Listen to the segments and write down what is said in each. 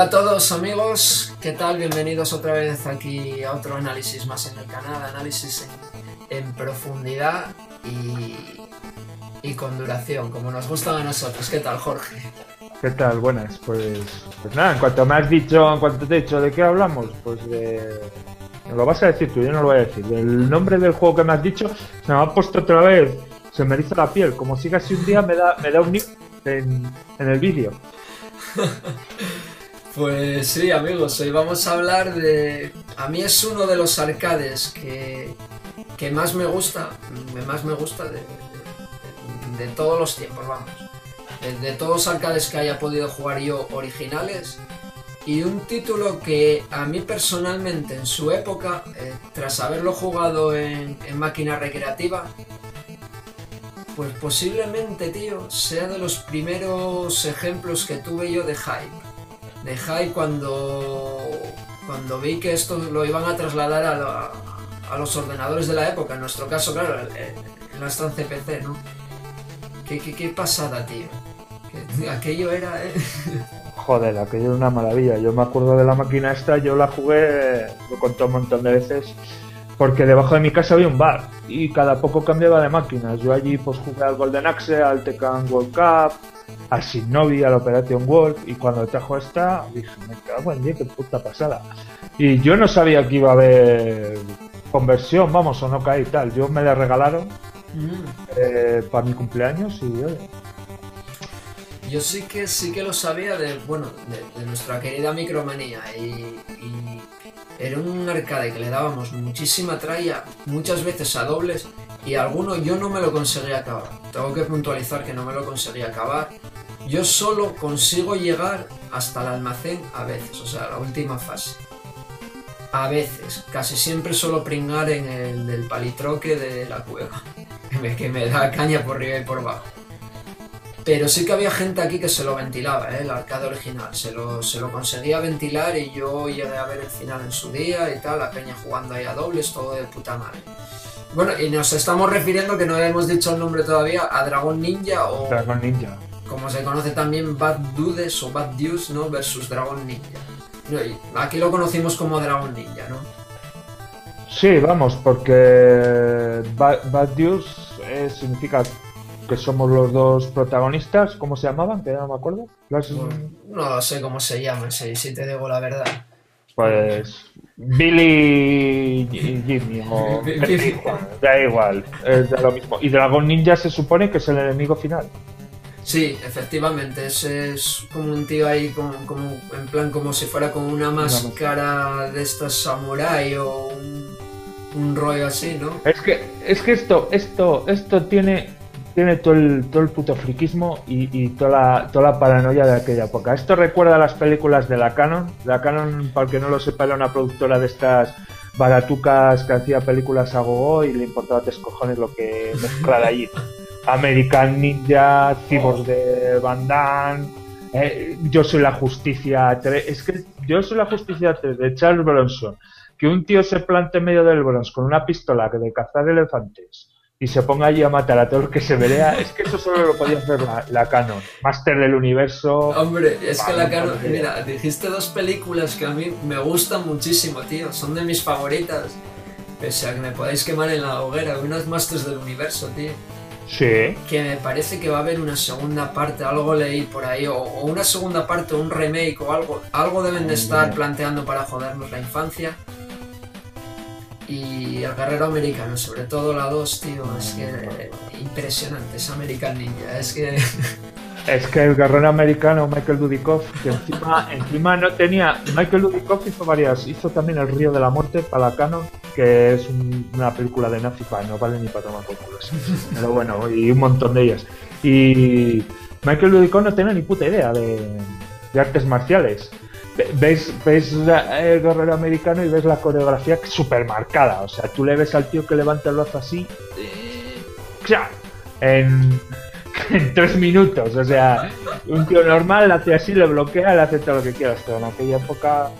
Hola a todos amigos, ¿qué tal? Bienvenidos otra vez aquí a otro análisis más en el canal, análisis en, en profundidad y, y, con duración, como nos gustan a nosotros. ¿Qué tal, Jorge? ¿Qué tal? Buenas, pues, pues nada, en cuanto me has dicho, en cuanto te he dicho de qué hablamos, pues de... Lo vas a decir tú, yo no lo voy a decir. El nombre del juego que me has dicho se me ha puesto otra vez, se me eriza la piel. Como siga así un día me da, me da un nick en, en el vídeo. Pues sí, amigos, hoy vamos a hablar de... A mí es uno de los arcades que, que más me gusta, más me gusta de, de, todos los tiempos, vamos. De, todos los arcades que haya podido jugar yo originales. Y un título que a mí personalmente en su época, eh, tras haberlo jugado en, en máquina recreativa, pues posiblemente, tío, sea de los primeros ejemplos que tuve yo de hype de hype cuando, cuando vi que esto lo iban a trasladar a, a los ordenadores de la época, en nuestro caso, claro, en nuestro CPC, ¿no? ¿Qué, qué, qué pasada, tío? aquello era... ¿eh? Joder, aquello era una maravilla. Yo me acuerdo de la máquina esta, yo la jugué, lo conté un montón de veces, porque debajo de mi casa había un bar y cada poco cambiaba de máquinas. Yo allí pues jugué al Golden Axe, al Tekken World Cup, al Shinobi, al Operation Wolf, y cuando trajo esta, dije, me cago en día, qué puta pasada. Y yo no sabía que iba a haber conversión, vamos, o no caí y tal. Yo me la regalaron mm. eh, para mi cumpleaños y oye. Yo sí que sí que lo sabía de, bueno, de, nuestra querida Micromanía y, era un arcade que le dábamos muchísima tralla, muchas veces a dobles, y alguno yo no me lo conseguía acabar. Tengo que puntualizar que no me lo conseguía acabar. Yo solo consigo llegar hasta el almacén a veces, o sea, la última fase. A veces, casi siempre solo pringar en el del palitroque de la cueva, que me da caña por arriba y por abajo. Pero sí que había gente aquí que se lo ventilaba, ¿eh? el arcade original. Se lo, se lo conseguía ventilar y yo llegué a ver el final en su día y tal, la peña jugando ahí a dobles, todo de puta madre. Bueno, y nos estamos refiriendo, que no hemos dicho el nombre todavía, a Dragon Ninja o... Dragon Ninja. Como se conoce también Bad Dudes o Bad Deuce, ¿no? Versus Dragon Ninja. aquí lo conocimos como Dragon Ninja, ¿no? Sí, vamos, porque Bad, Deuce eh, significa que somos los dos protagonistas, ¿cómo se llamaban? Que no me acuerdo. no sé cómo se llaman, si, si te digo la verdad. Pues Billy y Jimmy o da igual, es de lo mismo. Y Dragon Ninja se supone que es el enemigo final. Sí, efectivamente, ese es como un tío ahí, como, en plan como si fuera con una máscara de estas samurai o un, un rollo así, ¿no? Es que, es que esto, esto, esto tiene tiene todo el, todo el puto friquismo y, toda, la, toda la paranoia de aquella época. Esto recuerda a las películas de la Canon. La Canon, para el que no lo sepa, era una productora de estas baratucas que hacía películas a gogo y le importaba tres cojones lo que mezclar allí. American Ninja, Cyborg de Van Damme, eh, Yo soy la justicia Es que Yo soy la justicia de Charles Bronson. Que un tío se plante en medio del Bronx con una pistola de cazar elefantes y se ponga allí a matar a todo el que se vea, es que eso solo lo podía hacer la, Canon. Master del universo. Hombre, es que la Canon. Mira, dijiste dos películas que a mí me gustan muchísimo, tío. Son de mis favoritas. Pese a que me podáis quemar en la hoguera. Unas Masters del universo, tío. Sí. Que me parece que va a haber una segunda parte, algo leí por ahí, o, una segunda parte, un remake o algo. Algo deben de estar planteando para jodernos la infancia y el guerrero americano, sobre todo la 2, tío, es que impresionante, es American Ninja, es que... Es que el guerrero americano Michael Dudikoff, que encima, encima no tenía... Michael Dudikoff hizo varias, hizo también El Río de la Muerte para Canon, que es una película de nazi, no vale ni para tomar por Pero bueno, y un montón de ellas. Y Michael Dudikoff no tenía ni puta idea de, de artes marciales ves, ves el guerrero americano y ves la coreografía súper marcada. O sea, tú le ves al tío que levanta el brazo así. En, en tres minutos. O sea, un tío normal hace así, le bloquea, le hace todo lo que quieras. Pero en aquella época,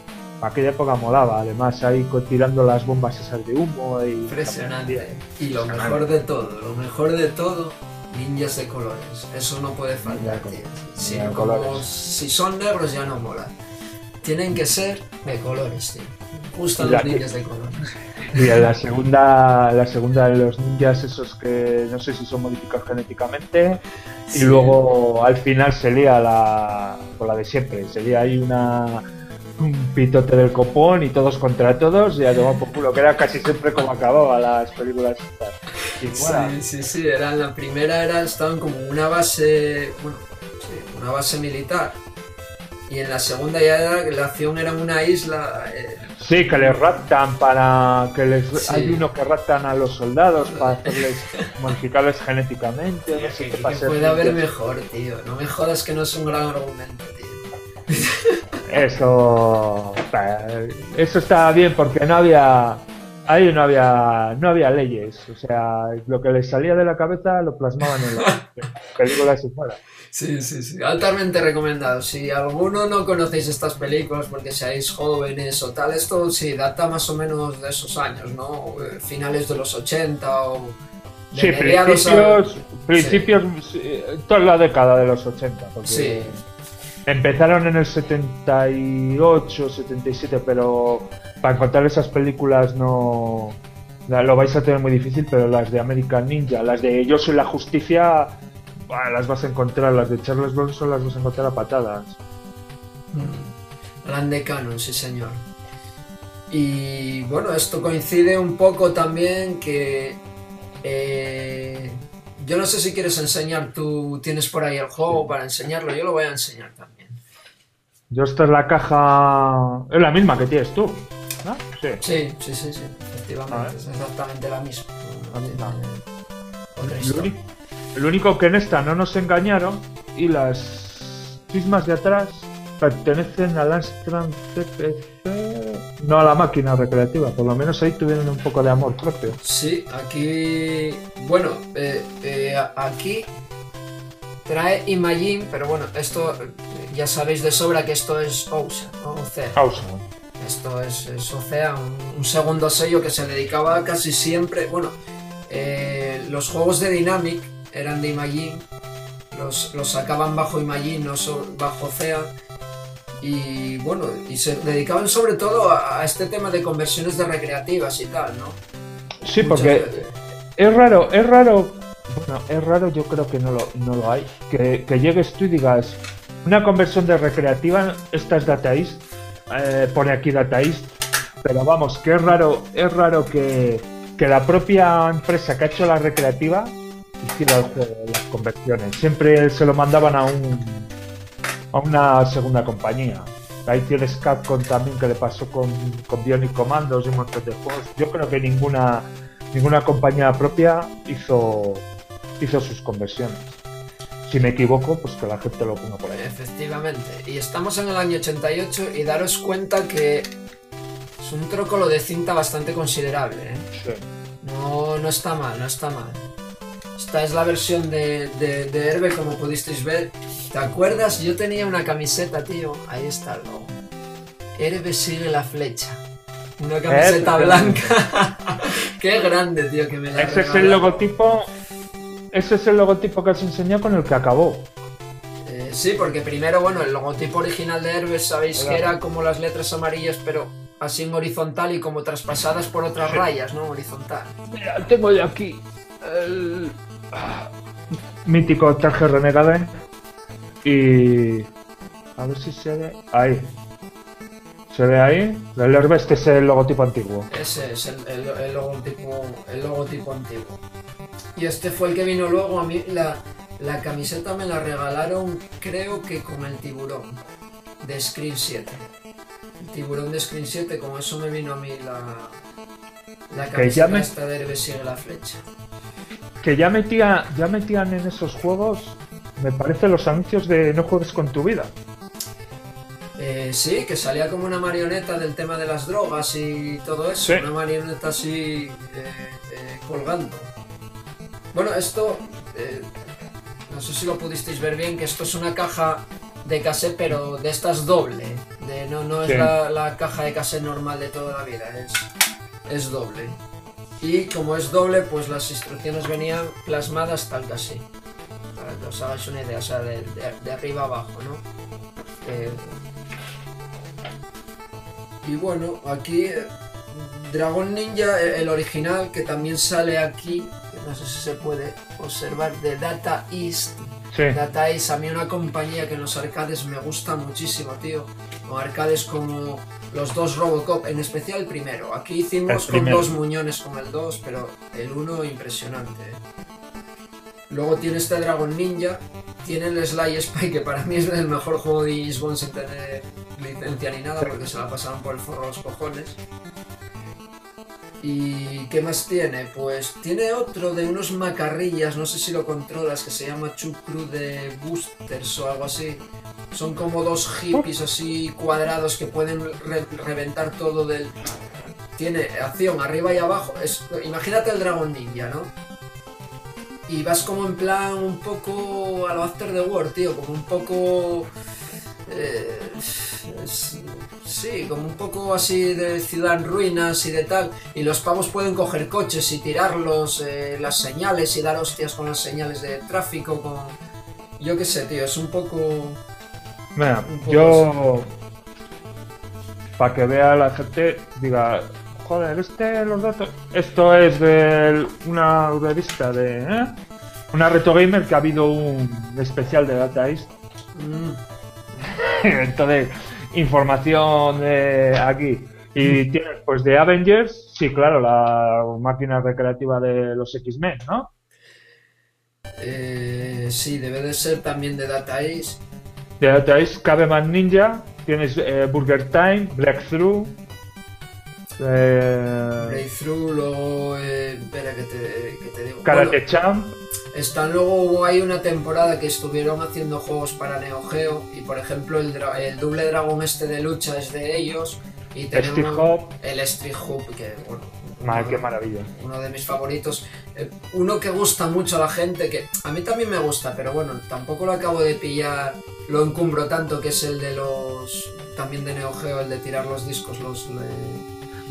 aquella época molaba. Además, ahí tirando las bombas esas de humo. Y Impresionante. Y lo mejor de todo, lo mejor de todo ninjas de colores. Eso no puede faltar, tío. Si, si son negros ya no mola. Tienen que ser de colores, tío. Gustan los ninjas de colores. Y en la segunda, la segunda de los ninjas, esos que no sé si son modificados genéticamente, y luego al final se lía la, la de siempre, se lía ahí una un pitote del copón y todos contra todos y a tomar por culo, que era casi siempre como acababa las películas. Y sí, sí, sí, era, la primera era, estaban como una base, bueno, sí, una base militar. Y en la segunda ya era, la acción era una isla. Eh, sí, que les raptan para. que les Hay uno que raptan a los soldados para hacerles. modificarles genéticamente. No sé qué pasa. Puede haber mejor, tío. No me jodas que no es un gran argumento, tío. Eso. Eso estaba bien porque no había. Ahí no había, no había leyes, o sea, lo que les salía de la cabeza lo plasmaban en la películas y fuera. Sí, sí, sí, altamente recomendado. Si alguno no conocéis estas películas porque seáis jóvenes o tal, esto sí data más o menos de esos años, ¿no? Eh, finales de los 80 o... sí, principios, principios toda la década de los 80. Porque... Sí. Empezaron en el 78, 77, pero para encontrar esas películas no lo vais a tener muy difícil, pero las de American Ninja, las de Yo soy la justicia, las vas a encontrar, las de Charles Bronson las vas a encontrar a patadas. Mm. Grande canon, sí señor. Y bueno, esto coincide un poco también que eh, yo no sé si quieres enseñar, tú tienes por ahí el juego para enseñarlo, yo lo voy a enseñar también. Yo esta es la caja, es la misma que tienes tú, ¿no? Sí, sí, sí, sí, sí. efectivamente, es exactamente la misma. El único que en esta no nos engañaron y las chismas de atrás pertenecen al Amstrad CPC, no a la máquina recreativa, por lo menos ahí tuvieron un poco de amor propio. Sí, aquí, bueno, eh, eh, aquí trae Imagine, pero bueno, esto ya sabéis de sobra que esto es Ocean, ¿no? Esto es, es Ocean, un, segundo sello que se dedicaba casi siempre, bueno, eh, los juegos de Dynamic eran de Imagine, los, los sacaban bajo Imagine, no bajo Ocean y bueno, y se dedicaban sobre todo a, este tema de conversiones de recreativas y tal, ¿no? Sí, porque es raro, es raro, bueno, es raro, yo creo que no lo, no lo hay, que, que llegues tú y digas, una conversión de recreativa, esta es Dataist, eh, pone aquí Dataist, pero vamos, que es raro, es raro que, que la propia empresa que ha hecho la recreativa hiciera el juego de las conversiones. Siempre se lo mandaban a un a una segunda compañía. Ahí tienes Capcom también que le pasó con, con Bionic Commandos y un montón de juegos. Yo creo que ninguna ninguna compañía propia hizo hizo sus conversiones. Si me equivoco, pues que la gente lo ponga por ahí. Efectivamente. Y estamos en el año 88 y daros cuenta que es un trócolo de cinta bastante considerable. ¿eh? Sí. No, no está mal, no está mal. Esta es la versión de, de, Herbe, como pudisteis ver. ¿Te acuerdas? Yo tenía una camiseta, tío. Ahí está el logo. Herbe sigue la flecha. Una camiseta blanca. Qué grande, tío, que me la Ese es el logotipo ese es el logotipo que os enseñó con el que acabó. Eh, sí, porque primero, bueno, el logotipo original de Herbes sabéis que era como las letras amarillas, pero así en horizontal y como traspasadas por otras rayas, ¿no? Horizontal. Mira, tengo yo aquí el mítico traje renegade y a ver si se ve ahí. ¿Se ve ahí? El Herbes este es el logotipo antiguo. Ese es el, logotipo, el logotipo antiguo. Y este fue el que vino luego. A mí la, camiseta me la regalaron, creo que con el tiburón de Screen 7. El tiburón de Screen 7, con eso me vino a mí la, la camiseta esta de Herbe sigue la flecha. Que ya, metía, ya metían en esos juegos, me parece, los anuncios de no juegues con tu vida. Eh, sí, que salía como una marioneta del tema de las drogas y todo eso. Una marioneta así eh, eh, colgando. Bueno, esto, eh, no sé si lo pudisteis ver bien, que esto es una caja de cassette, pero de estas doble. De, no no es la, caja de cassette normal de toda la vida, es, es doble. Y como es doble, pues las instrucciones venían plasmadas tal que así. Para que os hagáis una idea, o sea, de, arriba abajo, ¿no? Y bueno, aquí eh, Dragon Ninja, eh, el original, que también sale aquí, que no sé si se puede observar, de Data East. Sí. Data East, a mí una compañía que en los arcades me gusta muchísimo, tío. O arcades como los dos Robocop, en especial el primero. Aquí hicimos con dos muñones con el 2, pero el 1 impresionante. eh. Luego tiene este Dragon Ninja, tiene el Sly Spy, que para mí es el mejor juego de James sin tener licencia ni nada, porque se la pasaron por el forro a los cojones. ¿Y qué más tiene? Pues tiene otro de unos macarrillas, no sé si lo controlas, que se llama Chucru de Boosters o algo así. Son como dos hippies así cuadrados que pueden re- reventar todo del... Tiene acción arriba y abajo. Imagínate el Dragon Ninja, ¿no? Y vas como en plan un poco a lo After the War, tío, como un poco... eh, sí, como un poco así de ciudad en ruinas y de tal. Y los pavos pueden coger coches y tirarlos, eh, las señales y dar hostias con las señales de tráfico, con... Yo qué sé, tío, es un poco... Mira, yo. Para que vea la gente, diga, joder, este, los datos. Esto es de una revista de. ¿eh? Una Retro Gamer que ha habido un especial de Data East. mm, Entonces, información de aquí. Y tienes, pues, de Avengers, sí, claro, la máquina recreativa de los X-Men, ¿no? eh, sí, debe de ser también de Data East. De Data East, Caveman Ninja, tienes eh, Burger Time, Breakthrough. Eh, Breakthrough, luego... eh, espera que te, que te digo. Karate Bueno, Champ, Están luego hubo ahí una temporada que estuvieron haciendo juegos para Neo Geo y por ejemplo el, el doble dragón este de lucha es de ellos y Street tenemos Hop. el Street Hoop que bueno Qué maravilla. uno de mis favoritos Eh, uno que gusta mucho a la gente que a mí también me gusta pero bueno tampoco lo acabo de pillar lo encumbro tanto que es el de los también de Neo Geo el de tirar los discos los de,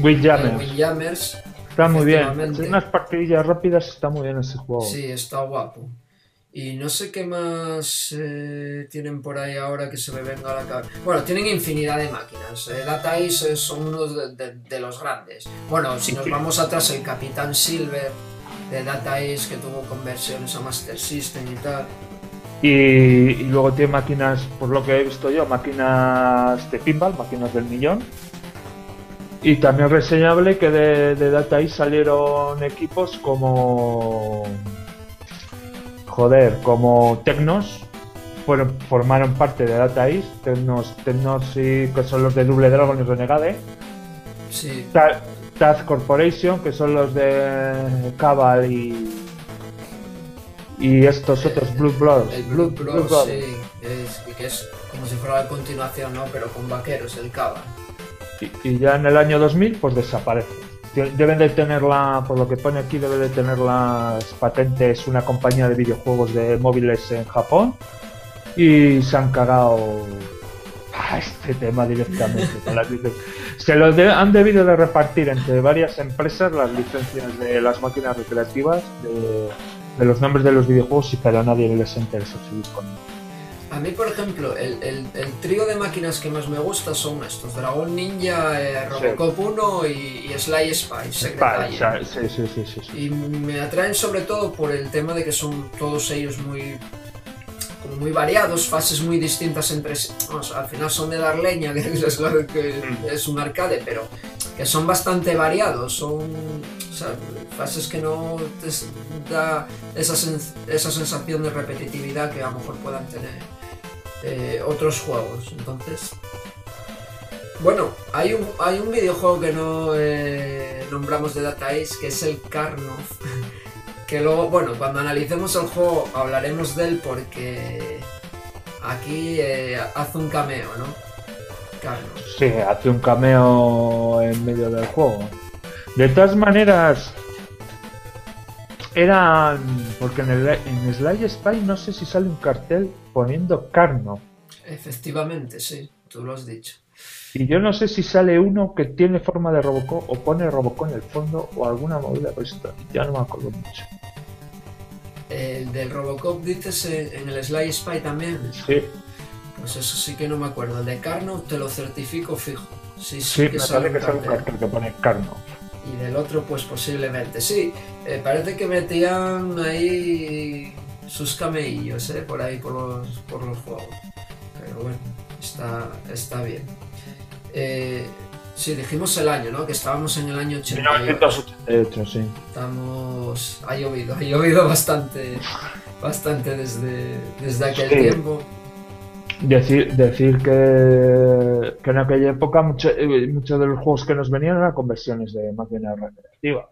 Windjammer. Windjammers Está muy bien. Hacer unas partidillas rápidas está muy bien ese juego. Sí, está guapo. Y no sé qué más eh, tienen por ahí ahora que se me venga a la cabeza. Bueno, tienen infinidad de máquinas. Eh, Data Ace son unos de, de- de los grandes. Bueno, si nos vamos atrás, el Capitán Silver de Data Ace que tuvo conversiones a Master System y tal. Y, y luego tiene máquinas, por lo que he visto yo, máquinas de pinball, máquinas del millón. Y también reseñable que de, de Data East salieron equipos como. Joder, como Tecnos. Fueron, formaron parte de Data East. Tecnos, Tecnos y, que son los de Double Dragon y Renegade. Sí, Ta- Taz Corporation, que son los de Cabal y. Y estos otros, Blue Bloods. el Bros, Bloods. sí, es, que es como si fuera la continuación, ¿no? Pero con vaqueros, el Cava. Y, y ya en el año 2000 pues desaparece. Deben de tenerla, por lo que pone aquí, debe de tener las patentes una compañía de videojuegos de móviles en Japón y se han cagado a este tema directamente. con las licen- se lo de- han debido de repartir entre varias empresas las licencias de las máquinas recreativas de, de los nombres de los videojuegos y pero a nadie les interesa seguir con. A mí, por ejemplo, el, el- el trío de máquinas que más me gusta son estos: Dragon Ninja, eh, Robocop 1 y, y Sly Spy, Secret sea, sí, sí, sí, sí, sí. Y me atraen sobre todo por el tema de que son todos ellos muy como muy variados, fases muy distintas entre sí. Al final son de dar leña, que es, claro que Mm. es un arcade, pero que son bastante variados, son o sea, fases que no te da esa, esa sensación de repetitividad que a lo mejor puedan tener eh, otros juegos. Entonces, bueno, hay un, hay un videojuego que no eh, nombramos de Data Ace, que es el Karnov. Que luego, bueno, cuando analicemos el juego hablaremos de él porque aquí eh, hace un cameo, ¿no? Sí, hace un cameo en medio del juego. De todas maneras, eran. Porque en, el, en Sly Spy no sé si sale un cartel poniendo Carno. Efectivamente, sí, tú lo has dicho. Y yo no sé si sale uno que tiene forma de Robocop o pone Robocop en el fondo o alguna movida por esto. Ya no me acuerdo mucho. El del Robocop dices en, el Sly Spy también. Sí, Pues eso sí que no me acuerdo. El de Carno te lo certifico fijo. Sí, sí, Sí, que me sale que es un cartel que pone Carno. Y del otro, pues posiblemente. Sí, eh, parece que metían ahí sus camellos, eh, por ahí por los, por los juegos. Pero bueno, está, está bien. Eh, sí, dijimos el año, ¿no? Que estábamos en el año 88. 1988, sí. Estamos. Ha llovido, ha llovido bastante. Bastante desde, desde aquel Sí. tiempo. Decir, decir que, que en aquella época mucho- eh, muchos de los juegos que nos venían eran conversiones de máquinas recreativas.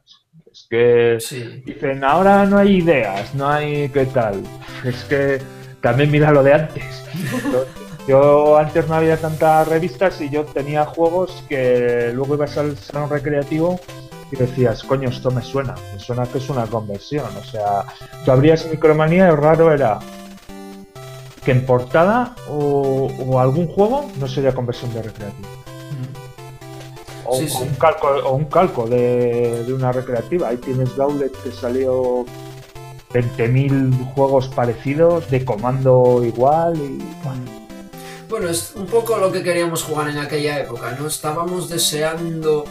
Es que Sí. dicen, ahora no hay ideas, no hay qué tal. Es que también mira lo de antes. Yo, yo antes no había tantas revistas y yo tenía juegos que luego ibas al salón recreativo y decías, coño, esto me suena, me suena que es una conversión. O sea, tú abrías Micromanía y lo raro era que en portada o, o algún juego no sería conversión de recreativo. O, Sí, o un calco, o un calco de, de una recreativa. Ahí tienes Gauntlet que salió 20.000 juegos parecidos, de comando igual y bueno, es un poco lo que queríamos jugar en aquella época, ¿no? Estábamos deseando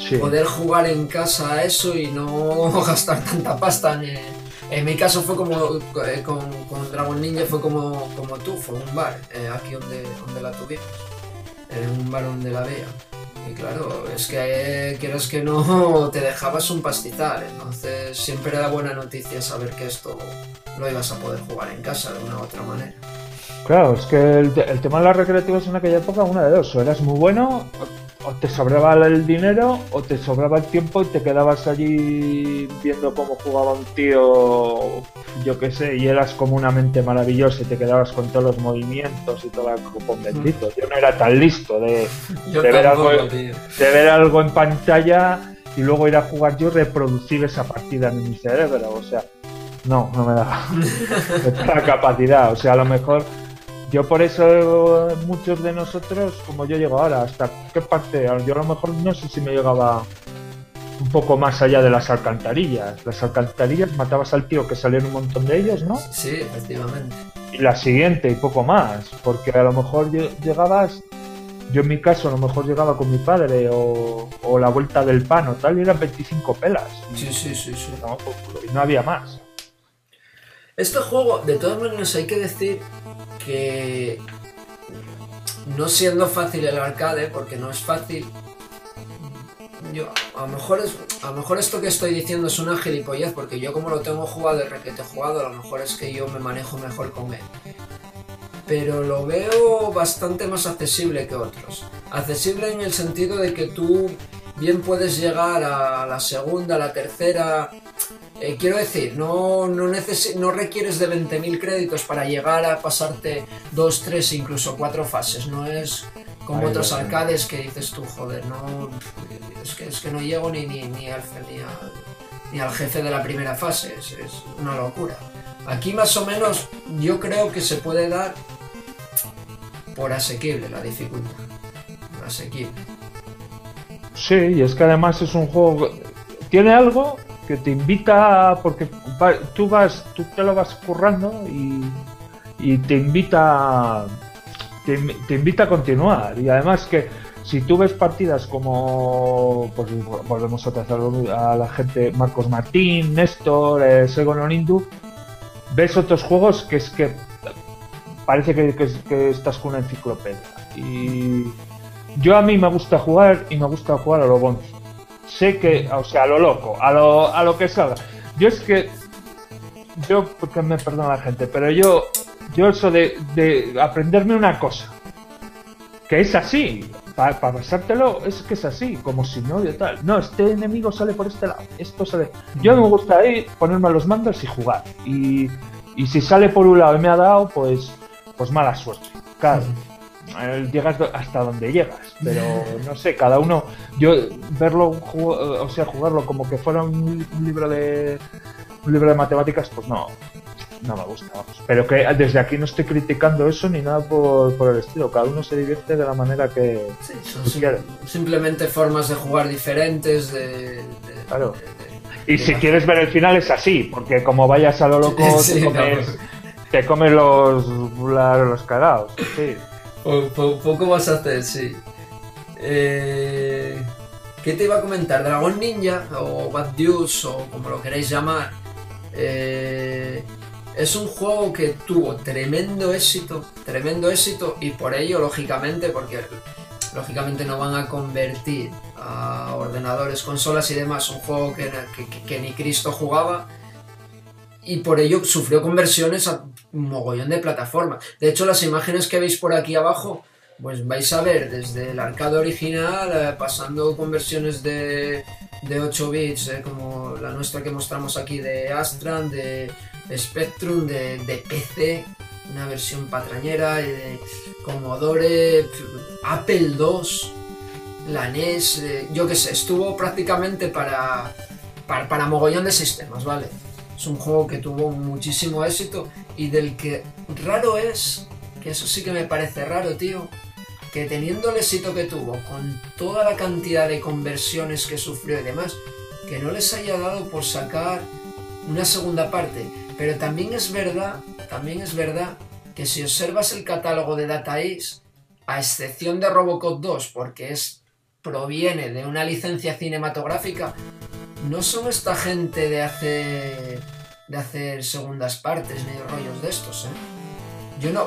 sí. poder jugar en casa a eso y no gastar tanta pasta en, en mi caso fue como eh, con, Dragon Ninja fue como, como tú, fue un bar eh, aquí donde, donde la tuvimos. En un bar donde la veía. Y claro, es que eh, quieras que no te dejabas un pastizal entonces siempre era buena noticia saber que esto lo ibas a poder jugar en casa de una u otra manera. Claro, es que el, el tema de las recreativas en aquella época, una de dos, o eras muy bueno, o, te sobraba el dinero, o te sobraba el tiempo y te quedabas allí viendo cómo jugaba un tío, yo qué sé, y eras como una mente maravillosa y te quedabas con todos los movimientos y todo el cupón bendito. Yo no era tan listo de, ver tampoco, algo- tío. de ver algo en pantalla y luego ir a jugar yo y reproducir esa partida en mi cerebro, o sea, no, no me da la capacidad, o sea, a lo mejor yo por eso muchos de nosotros, como yo llego ahora, hasta qué parte, yo a lo mejor no sé si me llegaba un poco más allá de las alcantarillas. Las alcantarillas matabas al tío que salieron un montón de ellos, ¿no? sí, efectivamente Y la siguiente y poco más, porque a lo mejor lle- llegabas, yo en mi caso a lo mejor llegaba con mi padre o, o la vuelta del pan o tal y eran 25 pelas. Sí, sí, sí, sí. no, pues, y no había más. Este juego, de todas maneras, hay que decir que no siendo fácil el arcade, porque no es fácil. Yo, a lo mejor es, a lo mejor esto que estoy diciendo es una gilipollez, porque yo como lo tengo jugado y requete jugado, a lo mejor es que yo me manejo mejor con él. Pero lo veo bastante más accesible que otros. Accesible en el sentido de que tú bien puedes llegar a la segunda, a la tercera, eh, quiero decir, no, no, necesi- no requieres de 20.000 créditos para llegar a pasarte 2, 3, incluso 4 fases. No es como Ahí otros arcades que dices tú, joder, no, es, que, es que no llego ni, ni, ni, al, ni, al, ni al jefe de la primera fase. Es, es una locura. Aquí más o menos yo creo que se puede dar por asequible la dificultad. Asequible. Sí, y es que además es un juego. Tiene algo que te invita. Porque tú vas, tú te lo vas currando y, y te invita. Te, invi- te invita a continuar. Y además que si tú ves partidas como. Pues volvemos a lo- a la gente. Marcos Martín, Néstor, eh, Segon Onindu. Ves otros juegos que es que. Parece que, que- que estás con una enciclopedia. Y. Yo a mí me gusta jugar y me gusta jugar a lo bonzo. Sé que, o sea, a lo loco, a lo, a lo que salga. Yo es que, yo, porque me perdona la gente, pero yo, yo eso de, de aprenderme una cosa, que es así, para pasártelo, es que es así, como si no de tal. No, este enemigo sale por este lado, esto sale. Yo me gusta ahí ponerme a los mandos y jugar. Y, y si sale por un lado y me ha dado, pues, pues mala suerte. Claro. Eh, llegas hasta donde llegas, pero no sé, cada uno, yo verlo, ju- o sea, jugarlo como que fuera un, li- un libro de un libro de matemáticas, pues no, no me gusta, vamos. Pero que desde aquí no estoy criticando eso ni nada por, por el estilo, cada uno se divierte de la manera que, Sí, son que sim- quiere. simplemente formas de jugar diferentes, de... de- Claro. de- de- Y si quieres ver el final es así, porque como vayas a lo loco, Sí, te comes, no. te comes los, los cagados, sí. Poco vas a hacer, sí. Eh, ¿Qué te iba a comentar? Dragon Ninja o Bad Deuce o como lo queréis llamar. Eh, es un juego que tuvo tremendo éxito, tremendo éxito y por ello, lógicamente, porque lógicamente no van a convertir a ordenadores, consolas y demás un juego que, ni Cristo jugaba y por ello sufrió conversiones a mogollón de plataformas. De hecho, las imágenes que veis por aquí abajo, pues vais a ver desde el arcade original, eh, pasando conversiones de, de 8 bits, eh, como la nuestra que mostramos aquí de Astran, de Spectrum, de, de PC, una versión patrañera, de Commodore, Apple II, la NES, eh, yo qué sé, estuvo prácticamente para, para, para, mogollón de sistemas, ¿vale? Es un juego que tuvo muchísimo éxito y del que raro es, que eso sí que me parece raro, tío, que teniendo el éxito que tuvo, con toda la cantidad de conversiones que sufrió y demás, que no les haya dado por sacar una segunda parte. Pero también es verdad, también es verdad que si observas el catálogo de Data East, a excepción de Robocop 2, porque es proviene de una licencia cinematográfica, no son esta gente de hacer de hacer segundas partes ni rollos de estos, ¿eh? Yo no,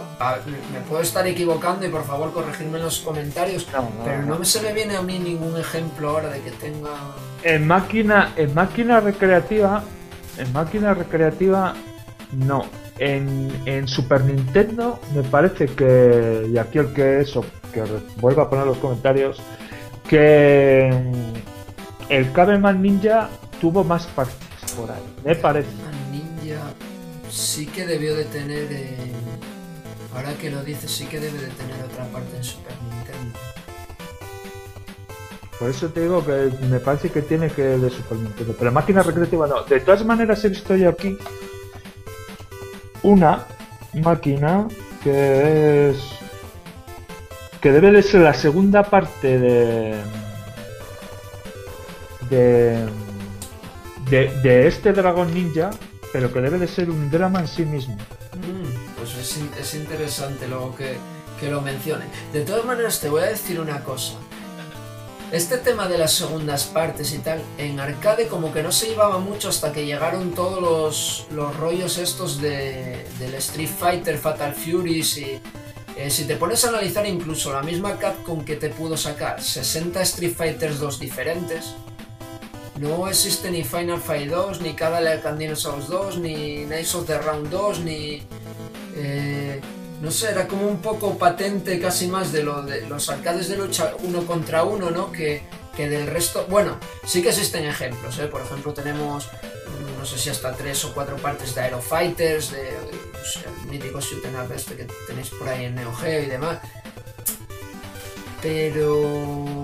me puedo estar equivocando y por favor corregirme en los comentarios, pero no se me viene a mí ningún ejemplo ahora de que tenga... En máquina, en máquina recreativa, en máquina recreativa no, en, Super Nintendo me parece que, y aquí el que eso, que vuelva a poner los comentarios, que el Cableman Ninja tuvo más partes por ahí, me parece. Ninja sí que debió de tener, eh, ahora que lo dices, sí que debe de tener otra parte en Super Nintendo. Por eso te digo que me parece que tiene que de Super Nintendo, pero máquina recreativa no. De todas maneras he visto yo aquí una máquina que es que debe de ser la segunda parte de de, de, este dragón ninja pero que debe de ser un drama en sí mismo. Mm, pues es, interesante luego que, que lo mencione. De todas maneras te voy a decir una cosa. Este tema de las segundas partes y tal, en arcade como que no se llevaba mucho hasta que llegaron todos los, los rollos estos de, del Street Fighter, Fatal Furies y... Eh, si te pones a analizar incluso la misma Capcom que te pudo sacar 60 Street Fighters 2 diferentes, no existe ni Final Fight 2, ni Cadillac and Dinosaurs 2, ni Knights of the Round 2, ni... Eh, no sé, era como un poco patente casi más de, lo, de los arcades de lucha uno contra uno, ¿no? Que, que del resto, bueno, sí que existen ejemplos, ¿eh? Por ejemplo, tenemos, no sé si hasta tres o cuatro partes de Aero Fighters, de pues, el mítico shooting up este que tenéis por ahí en Neo Geo y demás. Pero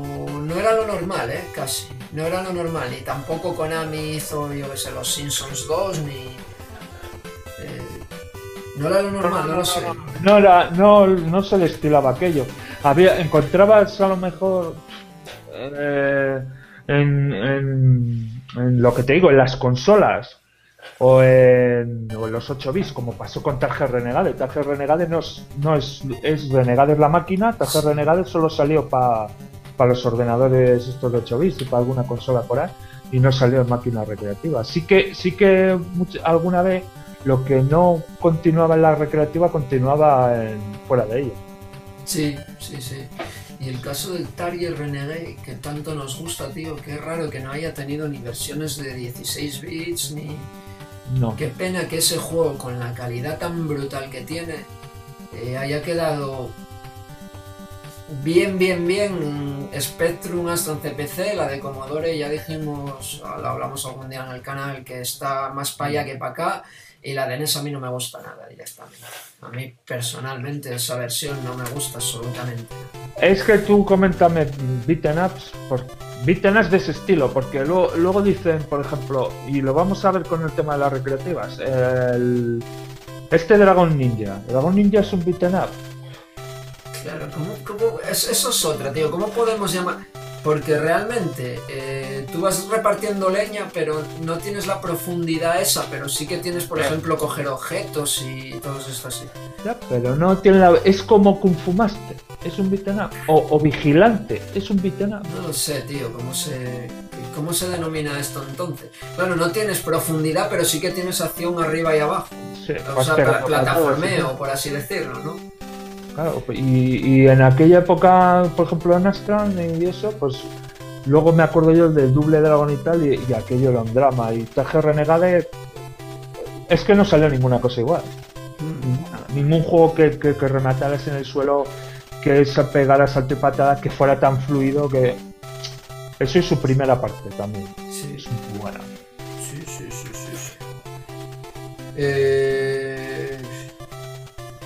no era lo normal, ¿eh? Casi. No era lo normal. Y tampoco Konami hizo, yo qué sé, los Simpsons 2, ni no era lo normal, no lo sé. No, era, no, no se le estilaba aquello. Había, encontrabas a lo mejor eh, en, en, lo que te digo, en las consolas o en, los 8 bits, como pasó con Target Renegade. Target Renegade no es, no es, es Renegade la máquina, Target Renegade solo salió para los ordenadores estos de 8 bits y para alguna consola por ahí y no salió en máquina recreativa. Sí que, sí que alguna vez lo que no continuaba en la recreativa continuaba en, fuera de ella. Sí, sí, sí. Y el caso del Target Renegade, que tanto nos gusta, tío, qué raro que no haya tenido ni versiones de 16 bits, ni... No. Qué pena que ese juego, con la calidad tan brutal que tiene, eh, haya quedado bien, bien, bien. Spectrum hasta en CPC, la de Commodore, ya dijimos, lo hablamos algún día en el canal, que está más para allá que para acá. Y la de NES a mí no me gusta nada directamente. A mí personalmente esa versión no me gusta absolutamente. Es que tú coméntame beaten ups, por, beaten ups de ese estilo, porque luego, luego dicen, por ejemplo, y lo vamos a ver con el tema de las recreativas, el, este Dragon Ninja. Dragon Ninja es un beaten up. Claro, ¿cómo, cómo, eso es otra, tío. ¿Cómo podemos llamar? Porque realmente eh, tú vas repartiendo leña, pero no tienes la profundidad esa, pero sí que tienes, por ejemplo, coger objetos y todo esto así. Ya, pero no tiene la... Es como Kung Fu Master, es un beat'em up. O, o Vigilante, es un beat'em up. No lo sé, tío, cómo se, cómo se denomina esto entonces. Claro, no tienes profundidad, pero sí que tienes acción arriba y abajo. Sí, O vas sea, pla- plataformeo, por así decirlo, ¿no? Claro, y, y en aquella época, por ejemplo, en Astran y eso, pues luego me acuerdo yo del Double Dragon y tal, y, y aquello era un drama. Y TG Renegade es que no salió ninguna cosa igual. Ninguna. Ningún juego que, que, que remataras en el suelo, que se pegara salto y patada, que fuera tan fluido que. Eso es su primera parte también. Sí, Es muy buena. sí, sí, sí, sí. sí. Eh,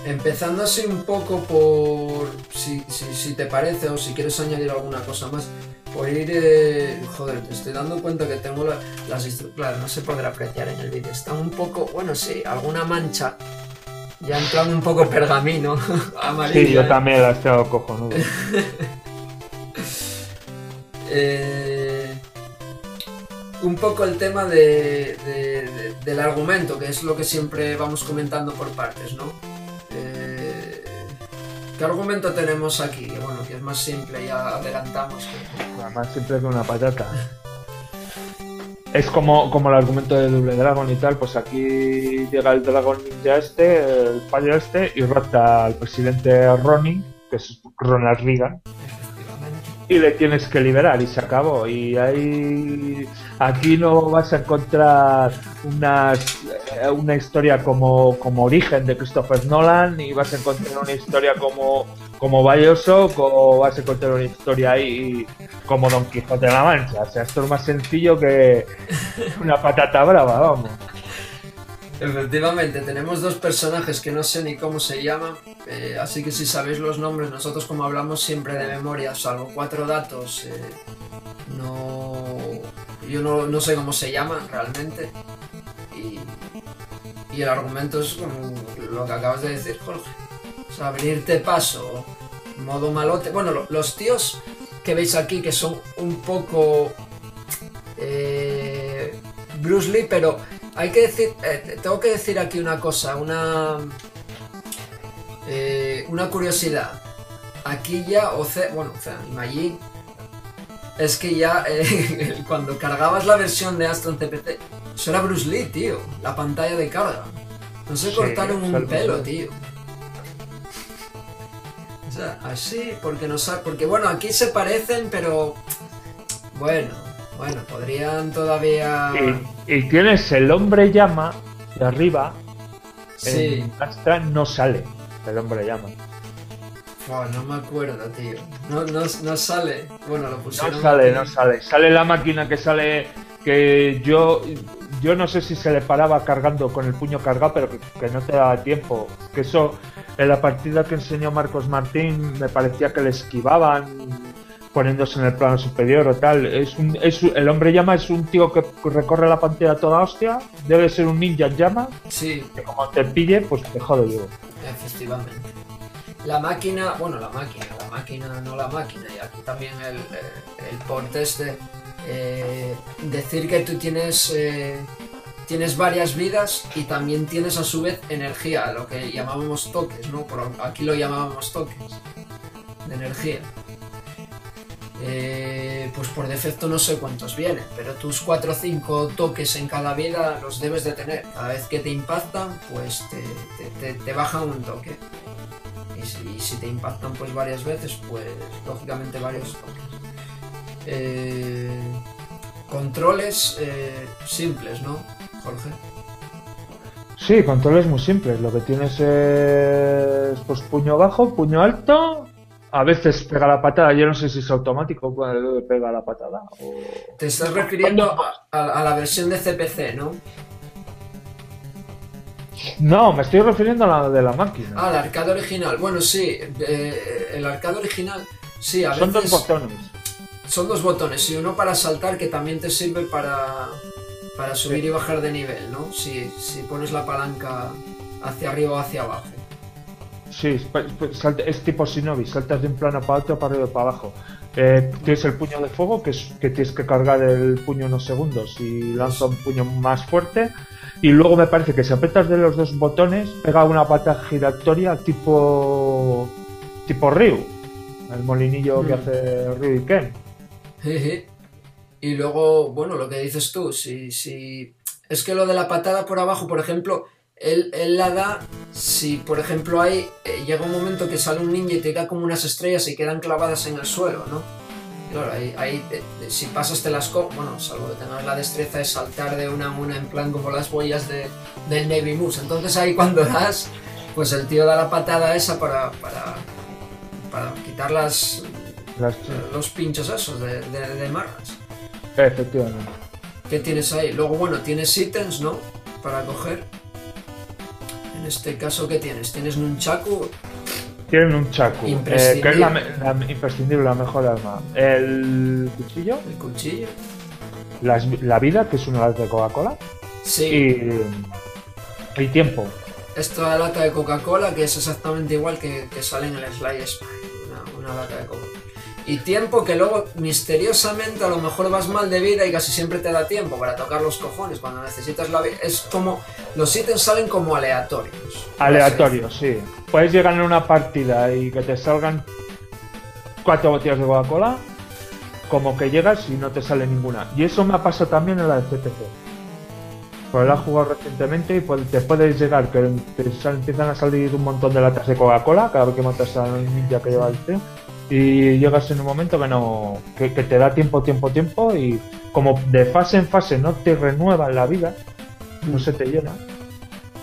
empezando así un poco por. Si, si, si te parece o si quieres añadir alguna cosa más. Por ir. eh, joder, te estoy dando cuenta que tengo la- las. Claro, no se podrá apreciar en el vídeo. Están un poco. Bueno, sí, alguna mancha. Ya en plan un poco pergamino. amarillo. Sí, yo ¿eh? también las tengo cojonudas. Eh, un poco el tema de, de- de- del argumento, que es lo que siempre vamos comentando por partes, ¿no? ¿Qué argumento tenemos aquí? Bueno, que es más simple, ya adelantamos. Más simple que una patata. Es como, como el argumento de Double Dragon y tal, pues aquí llega el dragón ninja este, el payo este, y rapta al presidente Ronnie, que es Ronald Reagan. Y le tienes que liberar y se acabó. Y ahí aquí no vas a encontrar unas, eh, una historia como, como Origen de Christopher Nolan, y vas a encontrar una historia como, como Bioshock, o vas a encontrar una historia ahí como Don Quijote de la Mancha. O sea, esto es más sencillo que una patata brava, vamos. Efectivamente, tenemos dos personajes que no sé ni cómo se llaman, eh, así que si sabéis los nombres, nosotros como hablamos siempre de memoria, salvo cuatro datos, eh, no, yo no, no sé cómo se llaman realmente. Y, y el argumento es lo que acabas de decir, Jorge. O sea, abrirte paso, modo malote. Bueno, lo- los tíos que veis aquí, que son un poco... eh, Bruce Lee, pero hay que decir, eh, tengo que decir aquí una cosa, una eh, una curiosidad. Aquí ya Oce, bueno, Ocean y Maggi, es que ya eh, cuando cargabas la versión de Astron CPC, eso era Bruce Lee, tío, la pantalla de carga. No se Sí, cortaron un pelo, tío. O sea, así, porque no sa- porque bueno, aquí se parecen, pero bueno, bueno, podrían todavía Y, y tienes el hombre llama de arriba, Sí. en Astra no sale el hombre llama. Fua, no me acuerdo, tío. No, no, no sale. Bueno, lo pusieron. No sale, no sale. Sale la máquina que sale que yo yo no sé si se le paraba cargando con el puño cargado, pero que, que no te daba tiempo. Que eso en la partida que enseñó Marcos Martín me parecía que le esquivaban poniéndose en el plano superior o tal. Es un, es el hombre llama es un tío que recorre la pantalla toda hostia. Debe ser un ninja en llama Sí, que como te pille, pues te jodo yo. efectivamente. La máquina, bueno, la máquina, la máquina, no la máquina, y aquí también el, el, el port este. eh, decir que tú tienes. eh, tienes varias vidas y también tienes a su vez energía, lo que llamábamos toques, ¿no? Por aquí lo llamábamos toques de energía. Eh, pues por defecto no sé cuántos vienen, pero tus 4 o 5 toques en cada vida los debes de tener. Cada vez que te impactan, pues te, te- bajan un toque. Y si, y si te impactan pues varias veces, pues lógicamente varios toques. Eh, controles eh, simples, ¿no, Jorge? Sí, controles muy simples. Lo que tienes es pues puño bajo, puño alto. A veces pega la patada. Yo no sé si es automático cuando pega la patada. o- Te estás refiriendo a, a- a la versión de CPC, ¿no? No, me estoy refiriendo a la de la máquina. Ah, el arcade original. Bueno, sí, eh, el arcade original, sí, a Son dos botones. son dos botones y uno para saltar que también te sirve para, para subir Sí. y bajar de nivel, ¿no? Si, si pones la palanca hacia arriba o hacia abajo. Sí, es, pa- es- tipo Shinobi. Saltas de un plano para otro, para arriba y para abajo. Eh, tienes el puño de fuego, que es que tienes que cargar el puño unos segundos y lanza un puño más fuerte. Y luego me parece que si aprietas de los dos botones, pega una pata giratoria tipo. tipo Ryu. El molinillo que Mm. hace Ryu y Ken. Y luego, bueno, lo que dices tú, si, si... Es que lo de la patada por abajo, por ejemplo, él, él la da si, por ejemplo, hay... eh, llega un momento que sale un ninja y te cae como unas estrellas y quedan clavadas en el suelo, ¿no? Claro, ahí, ahí eh, eh, si pasas te las co... Bueno, salvo que tengas la destreza de saltar de una a una en plan como las boyas de, del Navy Moose. Entonces ahí cuando das, pues el tío da la patada esa para... para para quitar las, Las- los pinchos esos de, de, de marras. Efectivamente. ¿Qué tienes ahí? Luego, bueno, tienes ítems, ¿no? Para coger. En este caso, ¿qué tienes? Tienes Nunchaku. Tienen un chaku, eh, que es la, imprescindible, la mejor arma. El cuchillo, El cuchillo. las- la vida, que es una lata de Coca-Cola, Sí, y, y tiempo. esta lata de Coca-Cola que es exactamente igual que, que sale en el Sly Spy. Una, una lata de Coca. Y tiempo que luego misteriosamente a lo mejor vas mal de vida y casi siempre te da tiempo para tocar los cojones cuando necesitas la vida. Es como. Los ítems salen como aleatorios. Aleatorio, sí. Puedes llegar en una partida y que te salgan cuatro botellas de Coca-Cola, como que llegas y no te sale ninguna. Y eso me ha pasado también en la de CPC. Pues la he jugado recientemente y pues te puedes llegar que te empiezan a salir un montón de latas de Coca-Cola cada vez que matas a un ninja que lleva el té. Y llegas en un momento que no. Que, te da tiempo, tiempo, tiempo y como de fase en fase no te renueva la vida, no se te llena.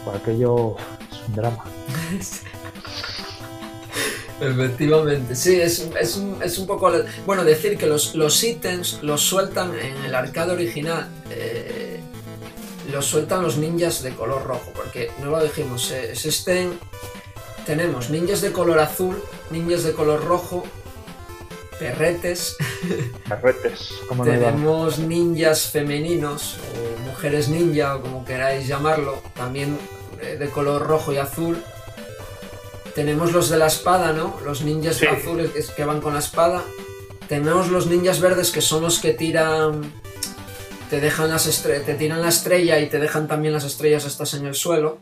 Pues aquello es un drama. Efectivamente, sí, es, es, un, es un poco... Bueno, decir que los, los ítems los sueltan en el arcade original, eh, los sueltan los ninjas de color rojo, porque no lo dijimos, eh, existen... Tenemos ninjas de color azul, ninjas de color rojo, perretes, Carretes, como tenemos ninjas femeninos o mujeres ninja o como queráis llamarlo, también eh, de color rojo y azul. Tenemos los de la espada, ¿no? Los ninjas Sí. azules que, van con la espada. Tenemos los ninjas verdes que son los que tiran te dejan las te tiran la estrella y te dejan también las estrellas estas en el suelo.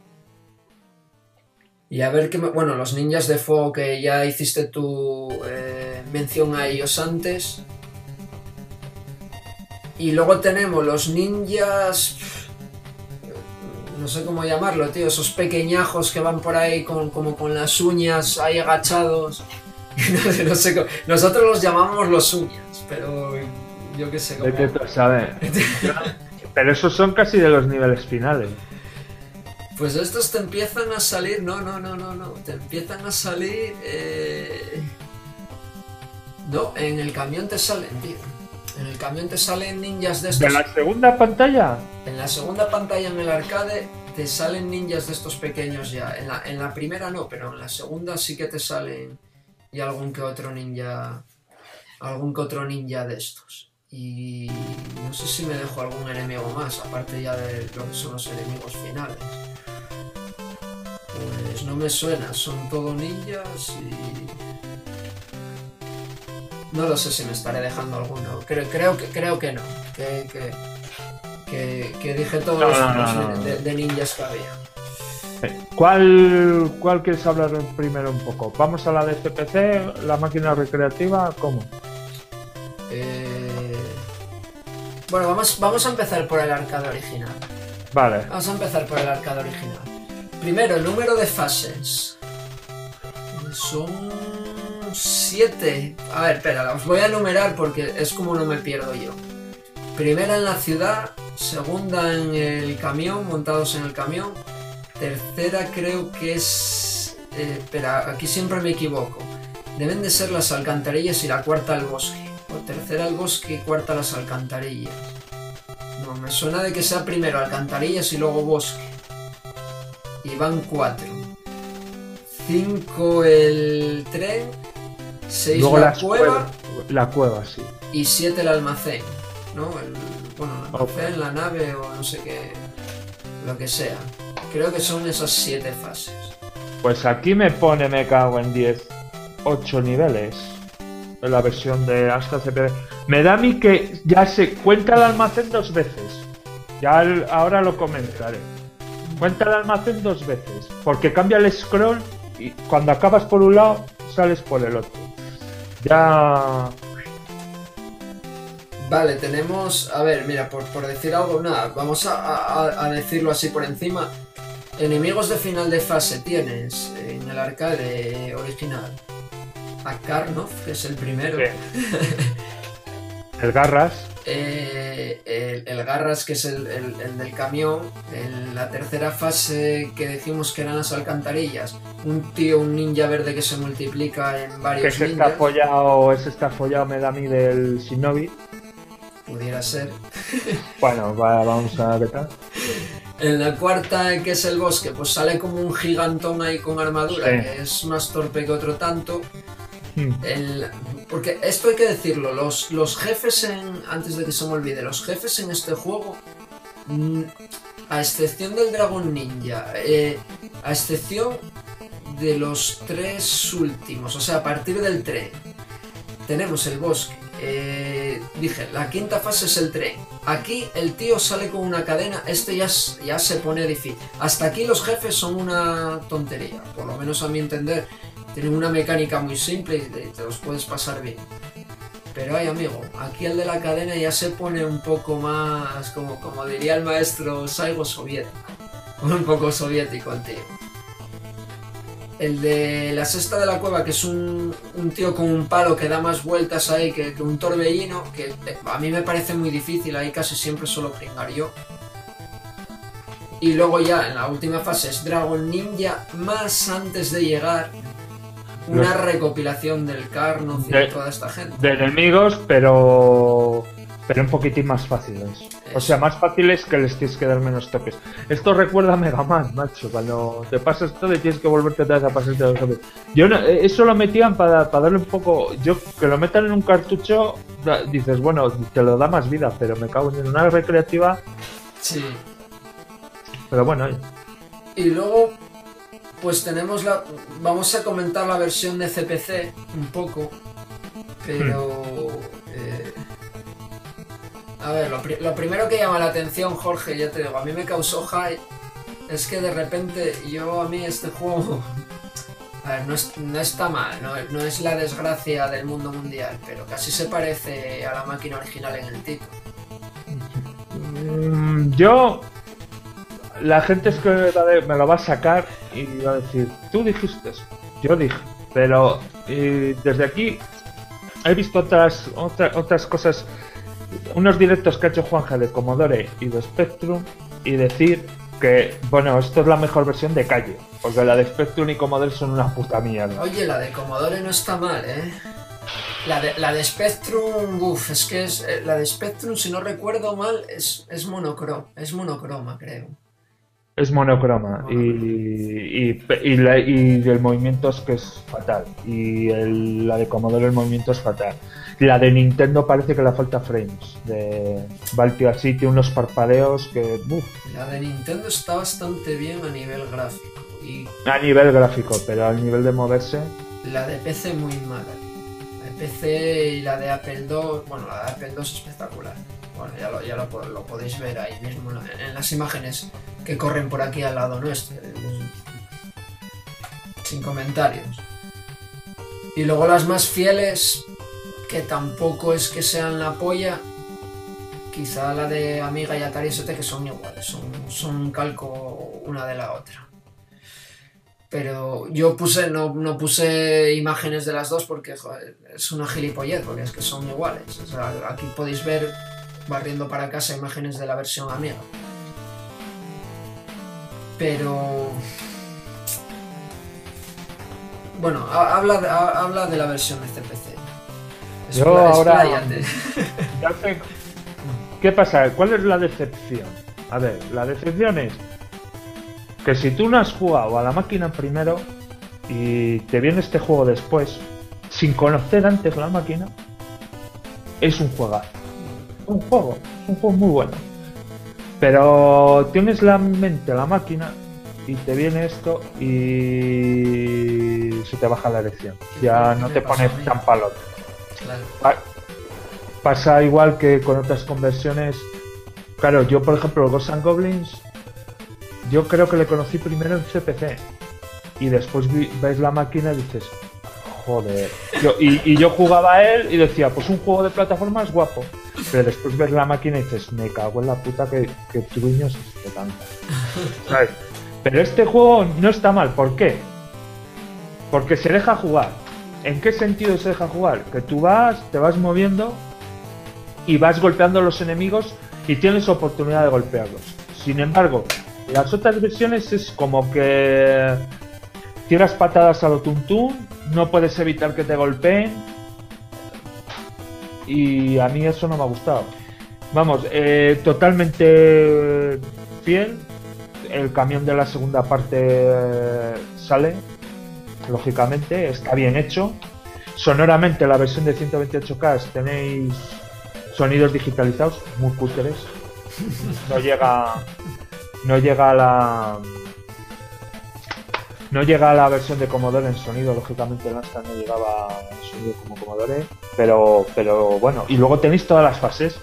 Y a ver qué me- bueno, los ninjas de fuego que ya hiciste tu eh, mención a ellos antes. Y luego tenemos los ninjas. No sé cómo llamarlo, tío. Esos pequeñajos que van por ahí con, como con las uñas ahí agachados. No sé, no sé cómo- Nosotros los llamamos los uñas, pero yo qué sé cómo. Pero esos son casi de los niveles finales. Pues estos te empiezan a salir. No, no, no, no, no. Te empiezan a salir. eh, No, en el camión te salen, tío. En el camión te salen ninjas de ¿De estos. la segunda pantalla? En la segunda pantalla en el arcade te salen ninjas de estos pequeños ya. En la, en la primera no, pero en la segunda sí que te salen y algún que otro ninja. Algún que otro ninja de estos. Y no sé si me dejo algún enemigo más, aparte ya de lo que son los enemigos finales. Pues no me suena, son todo ninjas y. No lo sé si me estaré dejando alguno. Creo, creo, que, creo que no. Que, que, que, que dije todos No, los no, de, de ninjas que había. ¿Cuál, ¿Cuál quieres hablar primero un poco? ¿Vamos a la de CPC, la máquina recreativa? ¿Cómo? Eh, Bueno, vamos, vamos a empezar por el arcade original. Vale. Vamos a empezar por el arcade original. Primero, el número de fases. Son siete. A ver, espera, os voy a enumerar porque es como no me pierdo yo. Primera en la ciudad, segunda en el camión, montados en el camión. Tercera creo que es... eh, espera, aquí siempre me equivoco. Deben de ser las alcantarillas y la cuarta el bosque. O tercera el bosque y cuarta las alcantarillas. No, me suena de que sea primero alcantarillas y luego bosque. Y van cuatro. Cinco el tren. Seis Luego la las cueva. La cueva, sí. y siete el almacén. ¿No? El, bueno, el almacén, la nave o no sé qué. Lo que sea. Creo que son esas siete fases. Pues aquí me pone, me cago en 10, 8 niveles. en la versión de Astra CPD. Me da a mí que ya se cuenta el almacén dos veces. Ya el- ahora lo comentaré. Cuenta el almacén dos veces. Porque cambia el scroll y cuando acabas por un lado, sales por el otro. Ya. Vale, tenemos. A ver, mira, por, por decir algo, nada, vamos a, a- a decirlo así por encima. Enemigos de final de fase tienes en el arcade original a Karnov, que es el primero. el Garras. Eh, el, el Garras, que es el, el- el del camión. En la tercera fase que dijimos que eran las alcantarillas. Un tío, un ninja verde que se multiplica en Que varios es está ninjas. follado, es está follado, me da a mí del Shinobi. Pudiera ser. Bueno, va- vamos a ver tal. En la cuarta, que es el bosque, pues sale como un gigantón ahí con armadura, Sí. que es más torpe que otro tanto. Porque esto hay que decirlo, los, los jefes en. Antes de que se me olvide, los jefes en este juego. mm, A excepción del Dragon Ninja, eh, a excepción de los tres últimos, o sea, a partir del tren, tenemos el bosque. eh, dije, la quinta fase es el tren. Aquí el tío sale con una cadena, este ya, ya se pone difícil. Hasta aquí los jefes son una tontería, por lo menos a mi entender. Tienen una mecánica muy simple y te los puedes pasar bien. Pero ay amigo, aquí el de la cadena ya se pone un poco más, como, como diría el maestro Saigo soviético. Un poco soviético el tío. El de la sexta de la cueva, que es un, un tío con un palo que da más vueltas ahí que, que un torbellino, que eh, a mí me parece muy difícil, ahí casi siempre suelo pringar yo. Y luego ya en la última fase es Dragon Ninja, más antes de llegar una recopilación del Carnoth y De- de toda esta gente. de enemigos, pero pero un poquitín más fáciles. O sea, más fáciles que les tienes que dar menos toques. Esto recuerda a Mega Man, macho, cuando te pasas todo y tienes que volverte vez a pasarte los jefes. Yo no- eh, eso lo metían para, para darle un poco, yo que lo metan en un cartucho, dices, bueno, te lo da más vida, pero me cago en una recreativa, Sí. pero bueno, oye. Y luego, pues tenemos la. Vamos a comentar la versión de CPC un poco. Pero. eh, a ver, lo, pri- lo primero que llama la atención, Jorge, ya te digo, a mí me causó high. Es que de repente yo a mí este juego. A ver, no, es- no está mal, no, no es la desgracia del mundo mundial, pero casi se parece a la máquina original en el título. Mm, Yo, la gente es que me lo va a sacar y va a decir, tú dijiste eso, yo dije, pero desde aquí he visto otras, otra- otras cosas, unos directos que ha hecho Juanja de Commodore y de Spectrum y decir que, bueno, esto es la mejor versión de calle, porque la de Spectrum y Commodore son una puta mierda. Oye, la de Commodore no está mal, ¿eh? La de, la de Spectrum, uff, es que es. eh, La de Spectrum, si no recuerdo mal, es, es monocroma. Es monocroma, creo. Es monocroma y, y, y, la- y el movimiento es que es fatal. Y el- la de Commodore el movimiento es fatal. La de Nintendo parece que le falta frames. De, va el tío así, tiene unos parpadeos que... uf, La de Nintendo está bastante bien a nivel gráfico. Y a nivel gráfico, pero al nivel de moverse... la de PC muy mala. La de PC y la de Apple II, bueno, la de Apple II es espectacular. Bueno, ya lo, ya lo, lo podéis ver ahí mismo en las imágenes que corren por aquí al lado nuestro. Sin comentarios. Y luego las más fieles, que tampoco es que sean la polla, quizá la de Amiga y Atari ST, que son iguales, son, son un calco una de la otra. Pero yo puse, no, no puse imágenes de las dos porque es una gilipollez, porque es que son iguales. Aquí podéis ver, barriendo para casa, imágenes de la versión Amiga. Pero... Bueno, ha- habla, de- ha- habla de la versión de CPC. Yo Expla- ahora- expláyate. Ya sé- ¿Qué pasa? ¿Cuál es la decepción? A ver, la decepción es que si tú no has jugado a la máquina primero y te viene este juego después, sin conocer antes la máquina, es un juegazo. Un juego, es un juego muy bueno. Pero tienes la mente la máquina y te viene esto y se te baja la erección. Ya ¿Qué no te pones tan palote. Claro. pasa igual que con otras conversiones. Claro, yo por ejemplo, Ghosts and Goblins, yo creo que le conocí primero en CPC. Y después vi- ves la máquina y dices, joder. Yo- y, y yo jugaba a él y decía, pues un juego de plataformas guapo. Pero después ves la máquina y dices, me cago en la puta que, que truños este tanto. ¿Sabes? Pero este juego no está mal, ¿por qué? Porque se deja jugar. ¿En qué sentido se deja jugar? Que tú vas, te vas moviendo y vas golpeando a los enemigos y tienes oportunidad de golpearlos. Sin embargo, las otras versiones es como que tiras patadas a lo tuntún, no puedes evitar que te golpeen y a mí eso no me ha gustado. Vamos, eh, totalmente fiel. El camión de la segunda parte sale, lógicamente, está bien hecho. Sonoramente, la versión de 128K tenéis sonidos digitalizados muy cutres. No llega, no llega a la, no llega a la versión de Commodore en sonido, lógicamente el Amstrad no llegaba en sonido como Commodore, pero, pero bueno, y luego tenéis todas las fases,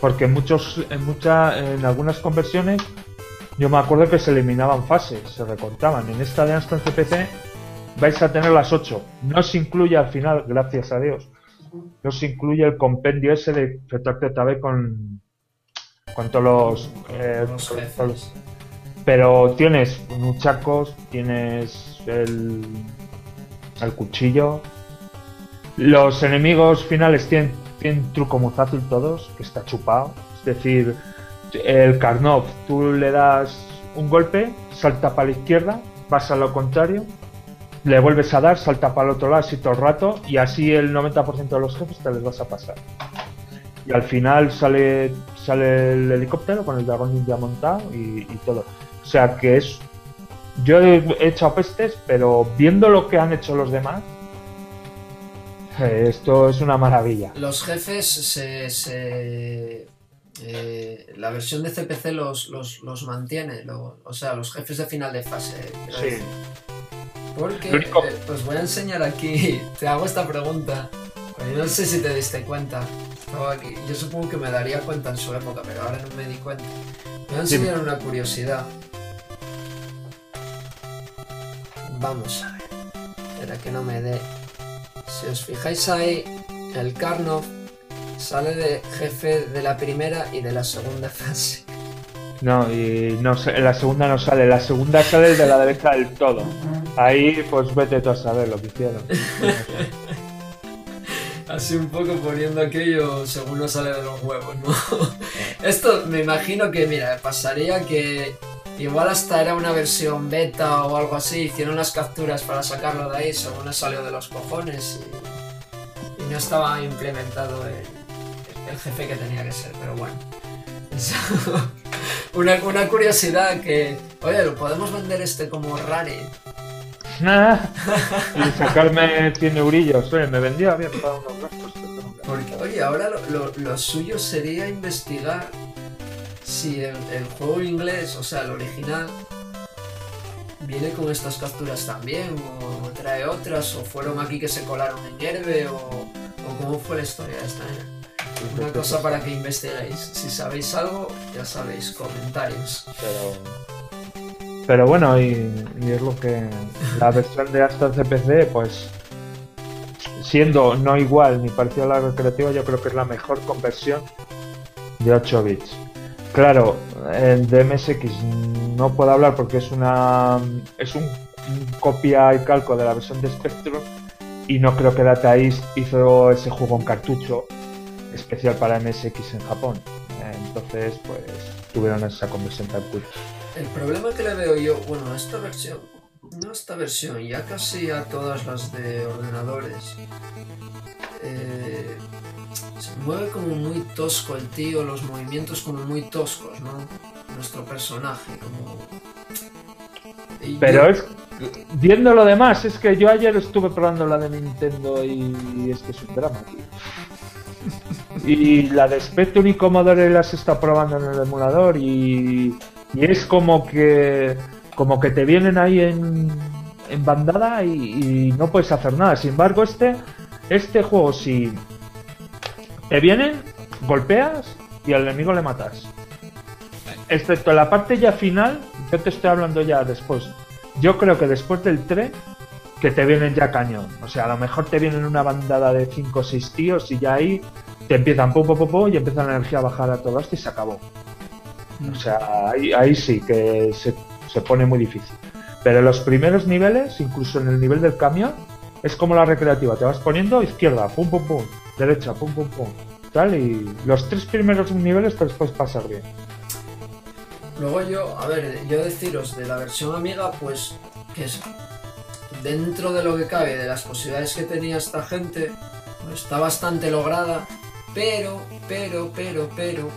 porque en muchos, en mucha, en algunas conversiones yo me acuerdo que se eliminaban fases, se recortaban. En esta de Amstrad CPC vais a tener las 8. No se incluye al final, gracias a Dios, no se incluye el compendio ese de retarte otra vez con, con todos los, eh, con los- pero tienes muchacos, tienes el, el cuchillo. Los enemigos finales tienen, tienen truco muy fácil todos, que está chupado. Es decir, el Karnov, tú le das un golpe, salta para la izquierda, vas a lo contrario, le vuelves a dar, salta para el otro lado así todo el rato, y así el 90% de los jefes te les vas a pasar. Y al final sale, sale el helicóptero con el dragón ninja montado y, y todo. O sea que es. Yo he hecho pestes, pero viendo lo que han hecho los demás, eh, esto es una maravilla. Los jefes se. se- eh, la versión de CPC los, los, los mantiene, lo- o sea, los jefes de final de fase. quiero Sí. decir. Porque, único- eh, os voy a enseñar aquí, te hago esta pregunta. no sé si te diste cuenta. Estaba aquí. Yo supongo que me daría cuenta en su época, pero ahora no me di cuenta. Me voy a enseñar una curiosidad. Vamos a ver. Espera que no me dé. Si os fijáis ahí, el Karnov sale de jefe de la primera y de la segunda fase. No, y no la segunda no sale, la segunda sale de la derecha del todo. Ahí, pues vete tú a saber lo que hicieron. Así un poco poniendo aquello según no sale de los huevos, ¿no? Esto me imagino que, mira, pasaría que igual hasta era una versión beta o algo así, hicieron las capturas para sacarlo de ahí según no salió de los cojones y, y no estaba implementado el, el jefe que tenía que ser, pero bueno. Una, una curiosidad que, oye, lo podemos vender este como rare. y sacarme 100 eurillos. Oye, me vendía bien para unos gastos. Porque, oye, ahora lo, lo- lo suyo sería investigar si el, el juego inglés, o sea, el original, viene con estas capturas también, o trae otras, o fueron aquí que se colaron en Herbe, o, o cómo fue la historia esta. ¿eh? Una cosa para que investiguéis. Si sabéis algo, ya sabéis, comentarios. Pero, pero bueno, y, y es lo que la versión de hasta CPC, pues siendo no igual ni parecida a la recreativa, yo creo que es la mejor conversión de 8 bits. Claro, el de MSX no puedo hablar porque es una es un, copia y calco de la versión de Spectrum y no creo que Data East hizo ese juego en cartucho especial para MSX en Japón. Entonces, pues tuvieron esa conversión tan cool. El problema que le veo yo, bueno, a esta versión, no esta versión, ya casi a todas las de ordenadores, eh, se mueve como muy tosco el tío, los movimientos como muy toscos, ¿no? Nuestro personaje, como... y Pero es viendo lo demás, es que yo ayer estuve probando la de Nintendo y es que es un drama, tío. Y la de Spectrum y Commodore las está probando en el emulador y, y es como que como que te vienen ahí en, en bandada y, no puedes hacer nada. Sin embargo, este este juego si Te vienen, golpeas y al enemigo le matas. Excepto la parte ya final, yo te estoy hablando ya después. Yo creo que después del tren, que te vienen ya cañón. O sea, a lo mejor te vienen una bandada de 5 o 6 tíos y ya ahí te empiezan pum, pum, pum, y empieza la energía a bajar a todo esto y se acabó. O sea, ahí, ahí sí que se, se pone muy difícil. Pero en los primeros niveles, incluso en el nivel del camión, es como la recreativa. Te vas poniendo izquierda, pum, pum, pum, derecha, pum, pum, pum. Tal, y los tres primeros niveles te los puedes pasar bien. Luego yo, a ver, yo deciros de la versión Amiga, pues que es dentro de lo que cabe, de las posibilidades que tenía esta gente, pues está bastante lograda, pero, pero, pero, pero,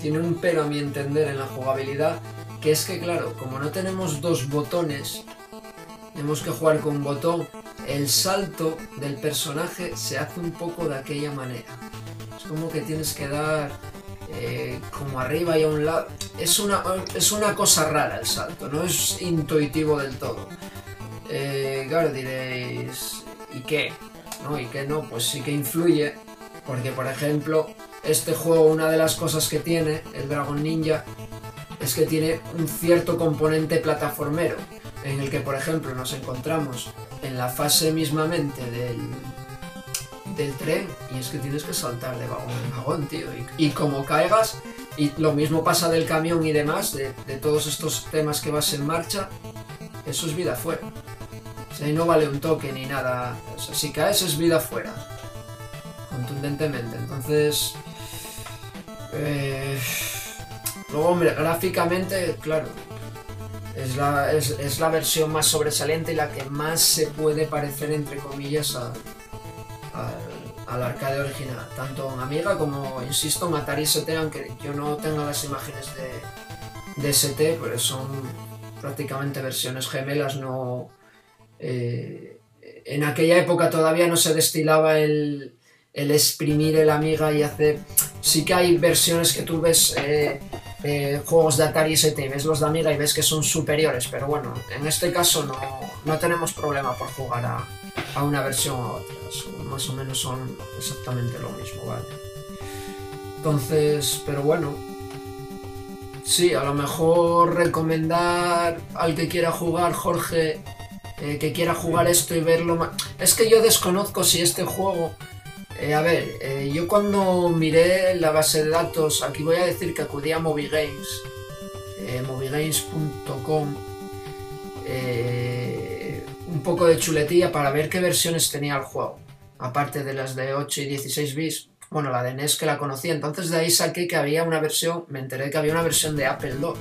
tiene un pero a mi entender en la jugabilidad, que es que claro, como no tenemos dos botones, tenemos que jugar con botón, el salto del personaje se hace un poco de aquella manera. Es como que tienes que dar eh, como arriba y a un lado. Es una, es una cosa rara el salto, no es intuitivo del todo. Eh, claro, diréis, ¿y qué? ¿No? ¿Y qué no? Pues sí que influye, porque por ejemplo, este juego, una de las cosas que tiene, el Dragon Ninja, es que tiene un cierto componente plataformero, en el que por ejemplo nos encontramos en la fase mismamente del, del tren y es que tienes que saltar de vagón en vagón, tío. Y, como caigas, y lo mismo pasa del camión y demás, de, de todos estos temas que vas en marcha, eso es vida fuera. O sea, ahí no vale un toque ni nada. O sea, si caes es vida fuera. Contundentemente. Entonces... eh, Luego, hombre, gráficamente, claro, es la, es, es la versión más sobresaliente y la que más se puede parecer, entre comillas, a- al, al arcade original. Tanto en Amiga como, insisto, en Atari ST, aunque yo no tenga las imágenes de, de ST, pues son prácticamente versiones gemelas, no... eh, en aquella época todavía no se destilaba el, el exprimir el Amiga y hacer... Sí que hay versiones que tú ves... eh, eh, juegos de Atari ST, ves los de Amiga y ves que son superiores, pero bueno, en este caso no, no tenemos problema por jugar a, a una versión o a otra, son- más o menos son exactamente lo mismo, ¿vale? Entonces, pero bueno, sí, a lo mejor recomendar al que quiera jugar, Jorge, eh, que quiera jugar esto y verlo más... Es que yo desconozco si este juego... eh, a ver, eh, yo cuando miré la base de datos, aquí voy a decir que acudí a Movigames, eh, movigames.com, un poco de chuletilla para ver qué versiones tenía el juego, aparte de las de 8 y 16 bits. Bueno, la de NES que la conocía, entonces de ahí saqué que había una versión, me enteré que había una versión de Apple II.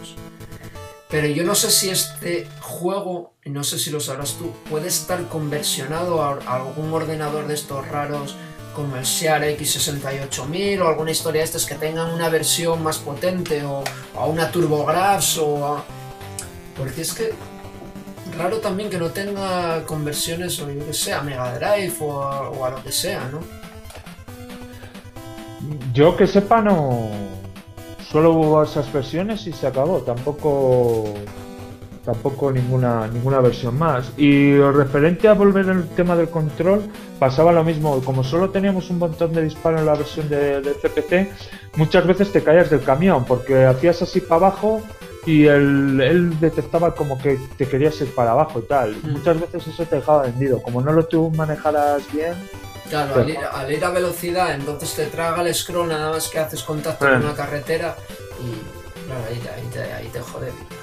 Pero yo no sé si este juego, no sé si lo sabrás tú, puede estar conversionado a algún ordenador de estos raros como el Share X68000 o alguna historia de estas que tengan una versión más potente o, a una TurboGrafx o a... Porque es que raro también que no tenga conversiones o yo que sé, a Mega Drive o a, o a lo que sea, ¿no? Yo que sepa, no. Solo hubo esas versiones y se acabó. Tampoco. Tampoco ninguna, ninguna versión más. Y referente a volver al tema del control, pasaba lo mismo. Como solo teníamos un montón de disparos en la versión de, de CPC, muchas veces te caías del camión porque hacías así para abajo y él, él detectaba como que te querías ir para abajo y tal. Mm. Muchas veces eso te dejaba vendido. Como no lo tú manejaras bien, Claro, al ir, al ir a velocidad, entonces te traga el scroll nada más que haces contacto Eh. con una carretera y claro, ahí, te- ahí te, ahí te jode, ahí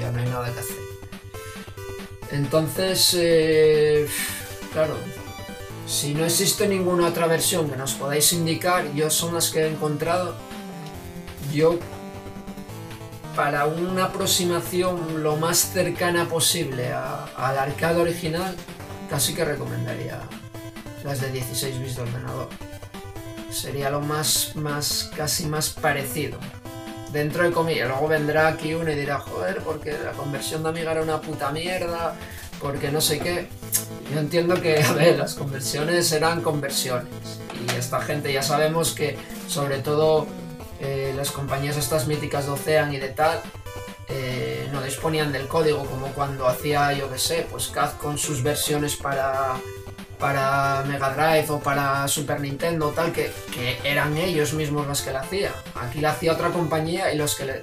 ya no hay nada que hacer. Entonces, eh, claro, si no existe ninguna otra versión que nos podáis indicar, yo son las que he encontrado, yo para una aproximación lo más cercana posible al arcade original, casi que recomendaría las de 16 bits de ordenador. Sería lo más, más, casi más parecido. Dentro de comillas, luego vendrá aquí uno y dirá, joder, porque la conversión de Amiga era una puta mierda, porque no sé qué. Yo entiendo que, a ver, las conversiones eran conversiones. Y esta gente ya sabemos que, sobre todo, eh, las compañías estas míticas de Ocean y de tal, eh, no disponían del código como cuando hacía, yo que sé, pues CAD con sus versiones para, para Mega Drive o para Super Nintendo, tal, que, que eran ellos mismos los que la hacían. Aquí la hacía otra compañía y los que le,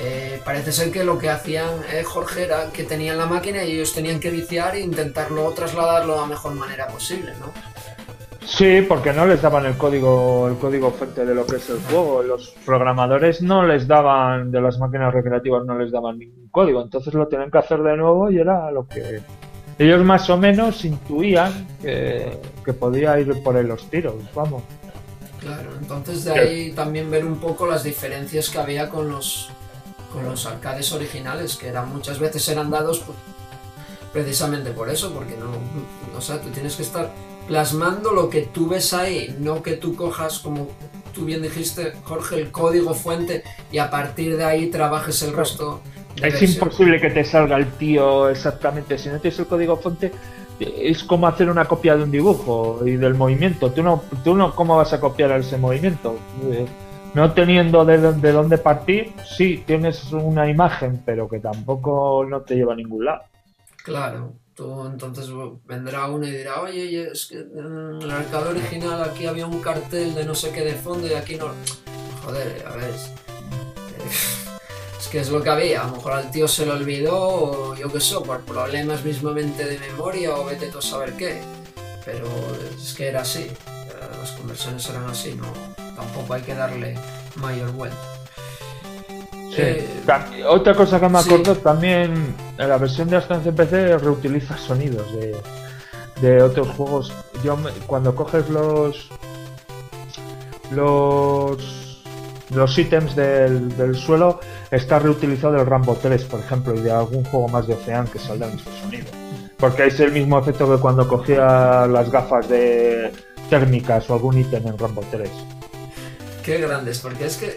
eh, parece ser que lo que hacían eh, Jorge era que tenían la máquina y ellos tenían que viciar e intentarlo trasladarlo de la mejor manera posible, ¿no? Sí, porque no les daban el código, el código fuente de lo que es el juego. Los programadores no les daban, de las máquinas recreativas no les daban ningún código. Entonces lo tienen que hacer de nuevo y era lo que ellos más o menos intuían que, podía ir por ahí los tiros, vamos. Claro, entonces de ahí también ver un poco las diferencias que había con los con los arcades originales, que eran muchas veces eran dados precisamente por eso, porque no, o sea, tú tienes que estar plasmando lo que tú ves ahí, no que tú cojas, como tú bien dijiste, Jorge, el código fuente y a partir de ahí trabajes el resto. Es imposible que te salga el tío exactamente, si no tienes el código fuente es como hacer una copia de un dibujo y del movimiento. Tú no, tú no, ¿cómo vas a copiar ese movimiento? Eh, no teniendo de, de dónde partir, sí, tienes una imagen, pero que tampoco no te lleva a ningún lado. Claro, Tú, entonces vendrá uno y dirá, oye, es que en el arcade original aquí había un cartel de no sé qué de fondo y aquí no. Joder, a ver. Que es lo que había. A lo mejor al tío se lo olvidó, o yo qué sé, por problemas mismamente de memoria, o vete tú a saber qué. Pero es que era así. Las conversiones eran así, no. Tampoco hay que darle mayor vuelta. Eh, otra cosa que me acuerdo también, en la versión de Aston CPC reutiliza sonidos de, otros juegos. Yo cuando coges los los los ítems del, suelo está reutilizado el Rambo 3, por ejemplo, y de algún juego más de Ocean que saldrá en este sonido. Porque es el mismo efecto que cuando cogía las gafas de térmicas o algún ítem en Rambo 3. Qué grandes, porque es que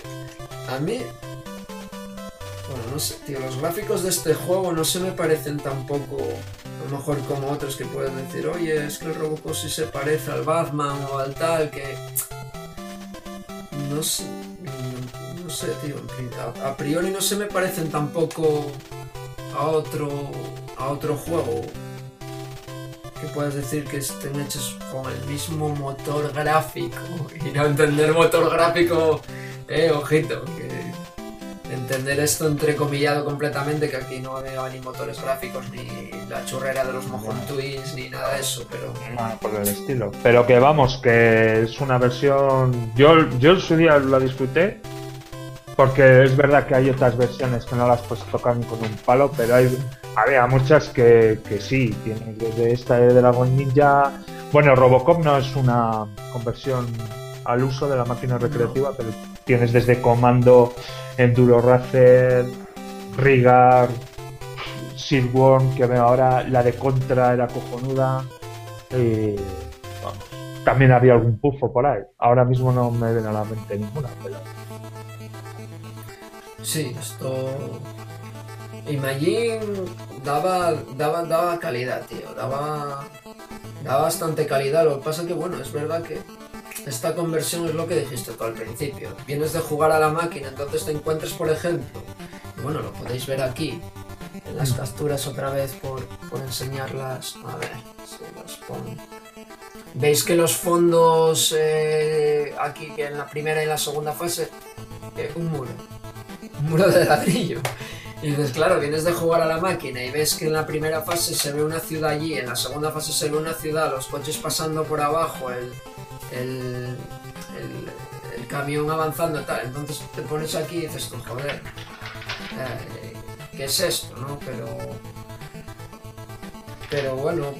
a mí bueno, no sé, tío, los gráficos de este juego no se me parecen tampoco, a lo mejor como otros que pueden decir, oye, es que el Robocop sí se parece al Batman o al tal, que... No sé, no, sé, tío, a, priori no se me parecen tampoco a otro, a otro juego. Que puedas decir que estén hechos con el mismo motor gráfico. Y no entender motor gráfico, eh, ojito, que entender esto entrecomillado completamente, que aquí no veo ni motores gráficos, ni la churrera de los Mojon Twins, ni nada de eso, pero... No, por el estilo. Pero que vamos, que es una versión... Yo, yo en su día la disfruté, porque es verdad que hay otras versiones que no las puedes tocar ni con un palo, pero hay había muchas que, que sí, tienen desde esta de Dragon Ninja... Bueno, Robocop no es una conversión al uso de la máquina recreativa, pero tienes desde comando Enduro Racer, Rigar, Silworm, que ahora la de Contra era cojonuda. Y, también había algún pufo por ahí. Ahora mismo no me viene a la mente ninguna, pero. Sí, esto. Imagine daba, daba, daba calidad, tío. Daba, daba bastante calidad. Lo que pasa es que, bueno, es verdad que esta conversión es lo que dijiste tú al principio. Vienes de jugar a la máquina, entonces te encuentras, por ejemplo, y bueno, lo podéis ver aquí, en las capturas otra vez por, enseñarlas. A ver, si las pongo. Veis que los fondos eh, aquí, que en la primera y la segunda fase, eh, un muro. Muro de ladrillo. Y dices, claro, vienes de jugar a la máquina y ves que en la primera fase se ve una ciudad allí, en la segunda fase se ve una ciudad, los coches pasando por abajo, el, el, camión avanzando tal. Entonces te pones aquí y dices tú, joder, eh, ¿qué es esto? ¿no? Pero, pero bueno,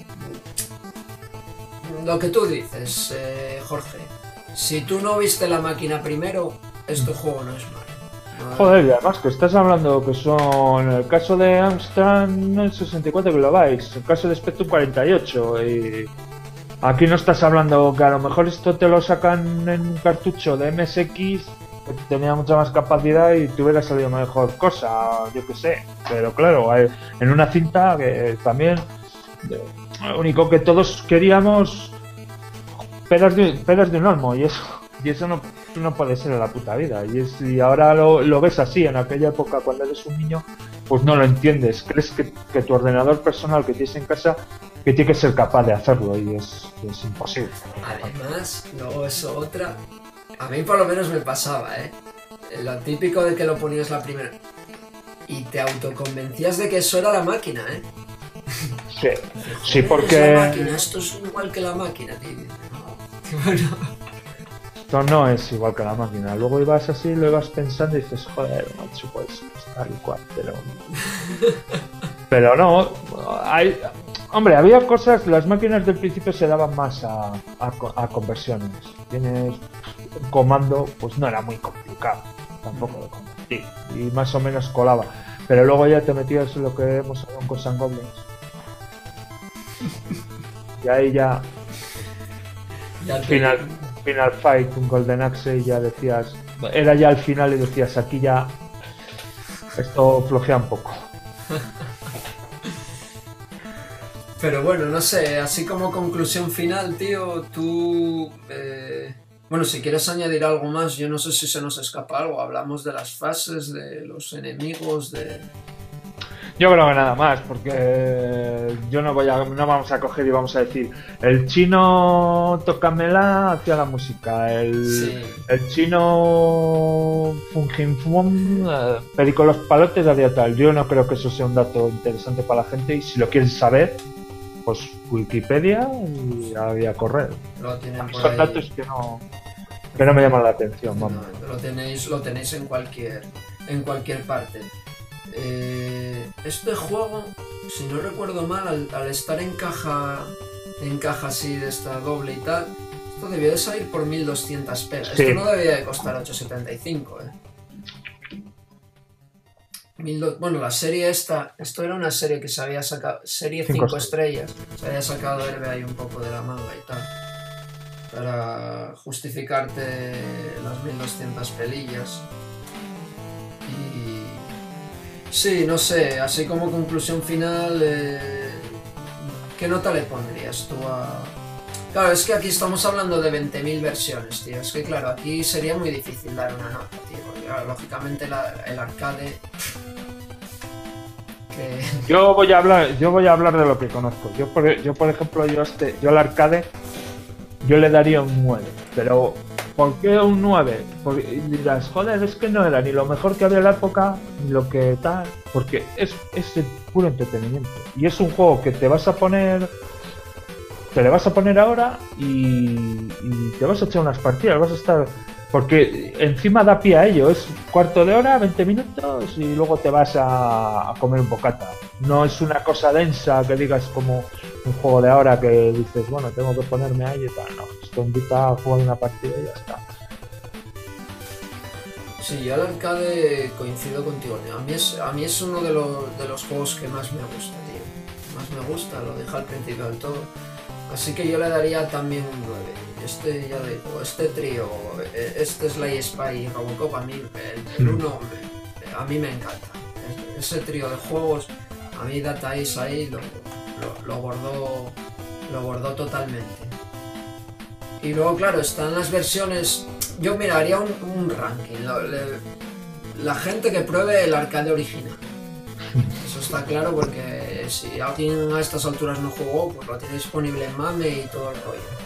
lo que tú dices, eh, Jorge, si tú no viste la máquina primero, este juego no es malo. Joder, y además que estás hablando que son, el caso de Amstrad, el 64 kilobytes, el caso de Spectrum 48 y Aquí no estás hablando que a lo mejor esto te lo sacan en un cartucho de MSX que tenía mucha más capacidad y te hubiera salido mejor cosa, yo qué sé. Pero claro, en una cinta que también lo único que todos queríamos pelas de, pelas de un olmo y eso y eso no, no puede ser en la puta vida. Y, es, y ahora lo, lo, ves así, en aquella época cuando eres un niño, pues no lo entiendes. Crees que, que tu ordenador personal que tienes en casa que tiene que ser capaz de hacerlo y es, es imposible. Además, luego eso otra. A mí por lo menos me pasaba, ¿eh? Lo típico de que lo ponías la primera. Y te autoconvencías de que eso era la máquina, ¿eh? Sí, sí Es la porque máquina, esto es igual que la máquina, tío. Bueno, esto no es igual que la máquina. Luego ibas así, lo ibas pensando y dices, joder, macho, pues tal y cual, pero. Pero no, hay. Hombre, había cosas, las máquinas del principio se daban más a, a co- a conversiones. Tienes un comando, pues no era muy complicado, tampoco de convertir, y más o menos colaba. Pero luego ya te metías en lo que hemos hablado con San Goblins. Y ahí ya ya te- final, final fight, un Golden Axe y ya decías, era ya el final y decías, aquí ya esto flojea un poco. Pero bueno, no sé, así como conclusión final, tío, tú... eh, Bueno, si quieres añadir algo más, yo no sé si se nos escapa algo. Hablamos de las fases, de los enemigos, de... Yo creo que nada más, porque yo no voy a, no vamos a coger y vamos a decir, el chino Tocamela hacía la música, el, Sí. el chino Funginfum eh, Perico los palotes hacía tal. Yo no creo que eso sea un dato interesante para la gente y si lo quieren saber, pues Wikipedia y a, a correr. Lo tienen por Son ahí. datos que no, que no me llaman la atención, vamos. No, lo tenéis, lo tenéis en cualquier, en cualquier parte. Eh, este juego, si no recuerdo mal, al, al estar en caja, en caja así de esta doble y tal, esto debió de salir por 1200 pelas. Sí. Esto no debía de costar 875, eh. 1200 bueno, la serie esta, esto era una serie que se había sacado, serie Cinco 5 estrellas, se había sacado Herbe ahí un poco de la manga y tal para justificarte las 1200 pelillas. Sí, no sé, así como conclusión final, eh, ¿qué nota le pondrías tú a.? Claro, es que aquí estamos hablando de 20.000 versiones, tío. Es que, claro, aquí sería muy difícil dar una nota, tío. Lógicamente, el arcade. Yo voy a hablar, yo voy a hablar de lo que conozco. Yo por, yo por ejemplo, yo este, yo al arcade, yo le daría un 9. Pero ¿por qué un 9? Porque y dirás, joder, es que no era ni lo mejor que había en la época, ni lo que tal. Porque es, es el puro entretenimiento. Y es un juego que te vas a poner. Te le vas a poner ahora y, y te vas a echar unas partidas, vas a estar. Porque encima da pie a ello, es cuarto de hora, 20 minutos y luego te vas a, comer un bocata. No es una cosa densa que digas como un juego de ahora que dices, bueno, tengo que ponerme ahí y tal. No, esto invita a jugar una partida y ya está. Sí, yo al arcade coincido contigo. A mí es, a mí es uno de, los de los juegos que más me gusta, tío. Más me gusta, lo dije al principio del todo. Así que yo le daría también un 9. Este, ya digo, este trío, eh, este Sly Spy y Robocop, a mí, el, el Mm. uno, me- a mí me encanta. Es- Ese trío de juegos, a mí Data East ahí lo, lo, lo bordó, lo bordó totalmente. Y luego, claro, están las versiones. Yo miraría un, un ranking. le- la gente que pruebe el arcade original. Eso está claro porque si alguien a estas alturas no jugó, pues lo tiene disponible en MAME y todo el rollo.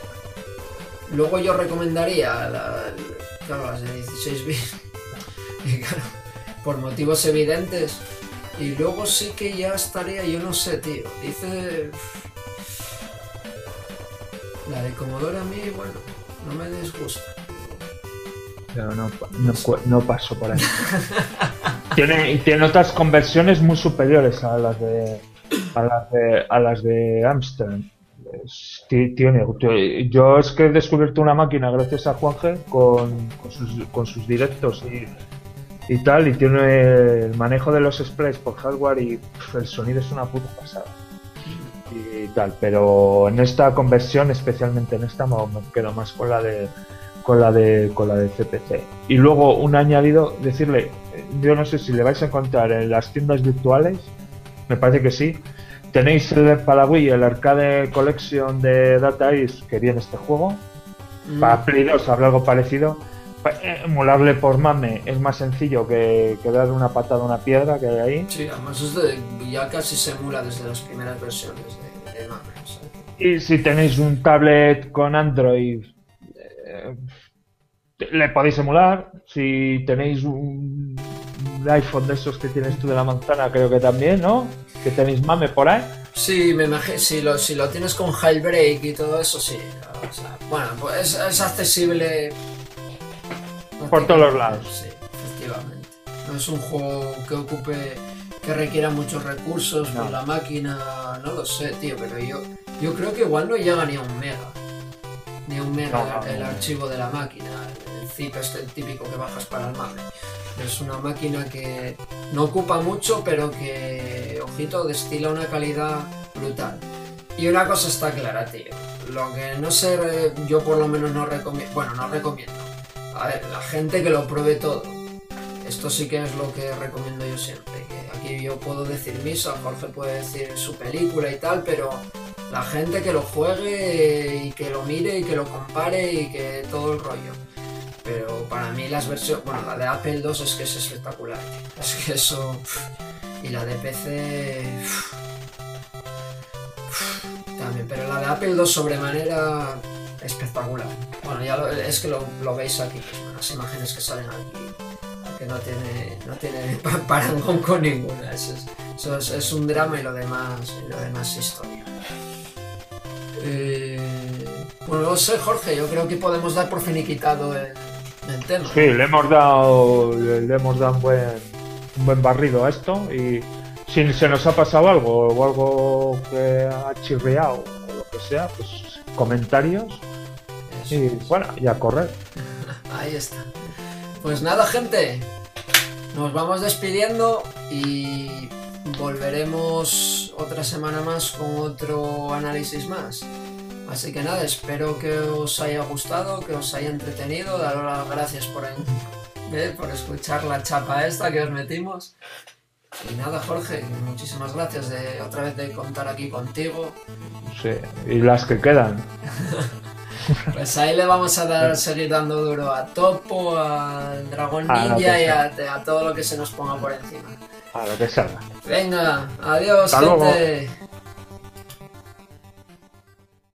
Luego yo recomendaría la- claro, las de 16 bits. Claro, por motivos evidentes. Y luego sí que ya estaría, yo no sé, tío. Dice. La de Commodore a mí, bueno, no me disgusta. Pero no, no, cu- no paso por ahí. tiene, tiene otras conversiones muy superiores a las de a las de, a las de Amsterdam. Tiene, yo es que he descubierto una máquina gracias a Juanje con, con, sus, con sus directos y, y tal, y tiene el manejo de los sprites por hardware y el sonido es una puta pasada. Y tal, pero en esta conversión, especialmente en esta, me me quedo más con la de con la de con la de CPC. Y luego un añadido, decirle, eh, yo no sé si le vais a encontrar en las tiendas virtuales, me parece que sí. Tenéis el para Wii, el Arcade Collection de Data East que viene este juego. Mm, Para Play 2 habrá algo parecido. Pa- eh, Emularle por MAME es más sencillo que, que dar una patada a una piedra que hay ahí. Sí, además es de, ya casi se emula desde las primeras versiones de, de mame. Y si tenéis un tablet con Android, eh, le podéis emular. Si tenéis un, un iPhone de esos que tienes tú de la manzana, creo que también, ¿no? Que tenéis mame por ahí. Sí, me imagino, si lo, si lo tienes con Jailbreak y todo eso, sí. o sea, bueno, pues es, es accesible Por todos los lados. Sí, efectivamente. No es un juego que ocupe, que requiera muchos recursos No. la máquina, no lo sé, tío, pero yo, yo creo que igual no llega ni a un mega. Ni a un mega No, no, el archivo de la máquina, el zip este típico que bajas para el mame. Es una máquina que no ocupa mucho, pero que, ojito, destila una calidad brutal. Y una cosa está clara, tío. Lo que no sé, yo por lo menos no recomiendo. Bueno, no recomiendo. A ver, la gente que lo pruebe todo. Esto sí que es lo que recomiendo yo siempre. Que aquí yo puedo decir misa, Jorge puede decir su película y tal, pero la gente que lo juegue y que lo mire y que lo compare y que todo el rollo. Pero para mí las versiones, bueno, la de Apple 2 es que es espectacular. Es que eso... Y la de PC... También, pero la de Apple 2 sobremanera espectacular. Bueno, ya lo- es que lo, veis aquí mismo, las imágenes que salen aquí. Que no tiene, no tiene pa- parangón con ninguna. Eso es, eso es- un drama y lo demás, y lo demás historia. Eh, bueno, no sé, Jorge, yo creo que podemos dar por finiquitado el, el tema. Sí, le hemos dado, le, hemos dado un buen, un buen barrido a esto y si se nos ha pasado algo o algo que ha chirriado o lo que sea, pues comentarios Eso y es. bueno, y a correr. Ahí está. Pues nada, gente. Nos vamos despidiendo y volveremos otra semana más con otro análisis más. Así que nada, espero que os haya gustado, que os haya entretenido. Daros las gracias por, eh, por escuchar la chapa esta que os metimos. Y nada, Jorge, muchísimas gracias de otra vez de contar aquí contigo. Sí, y las que quedan. Pues ahí le vamos a dar, seguir dando duro a Topo, al Dragón Ninja y a, a todo lo que se nos ponga por encima. A lo que salga. Venga, adiós, Hasta luego. gente.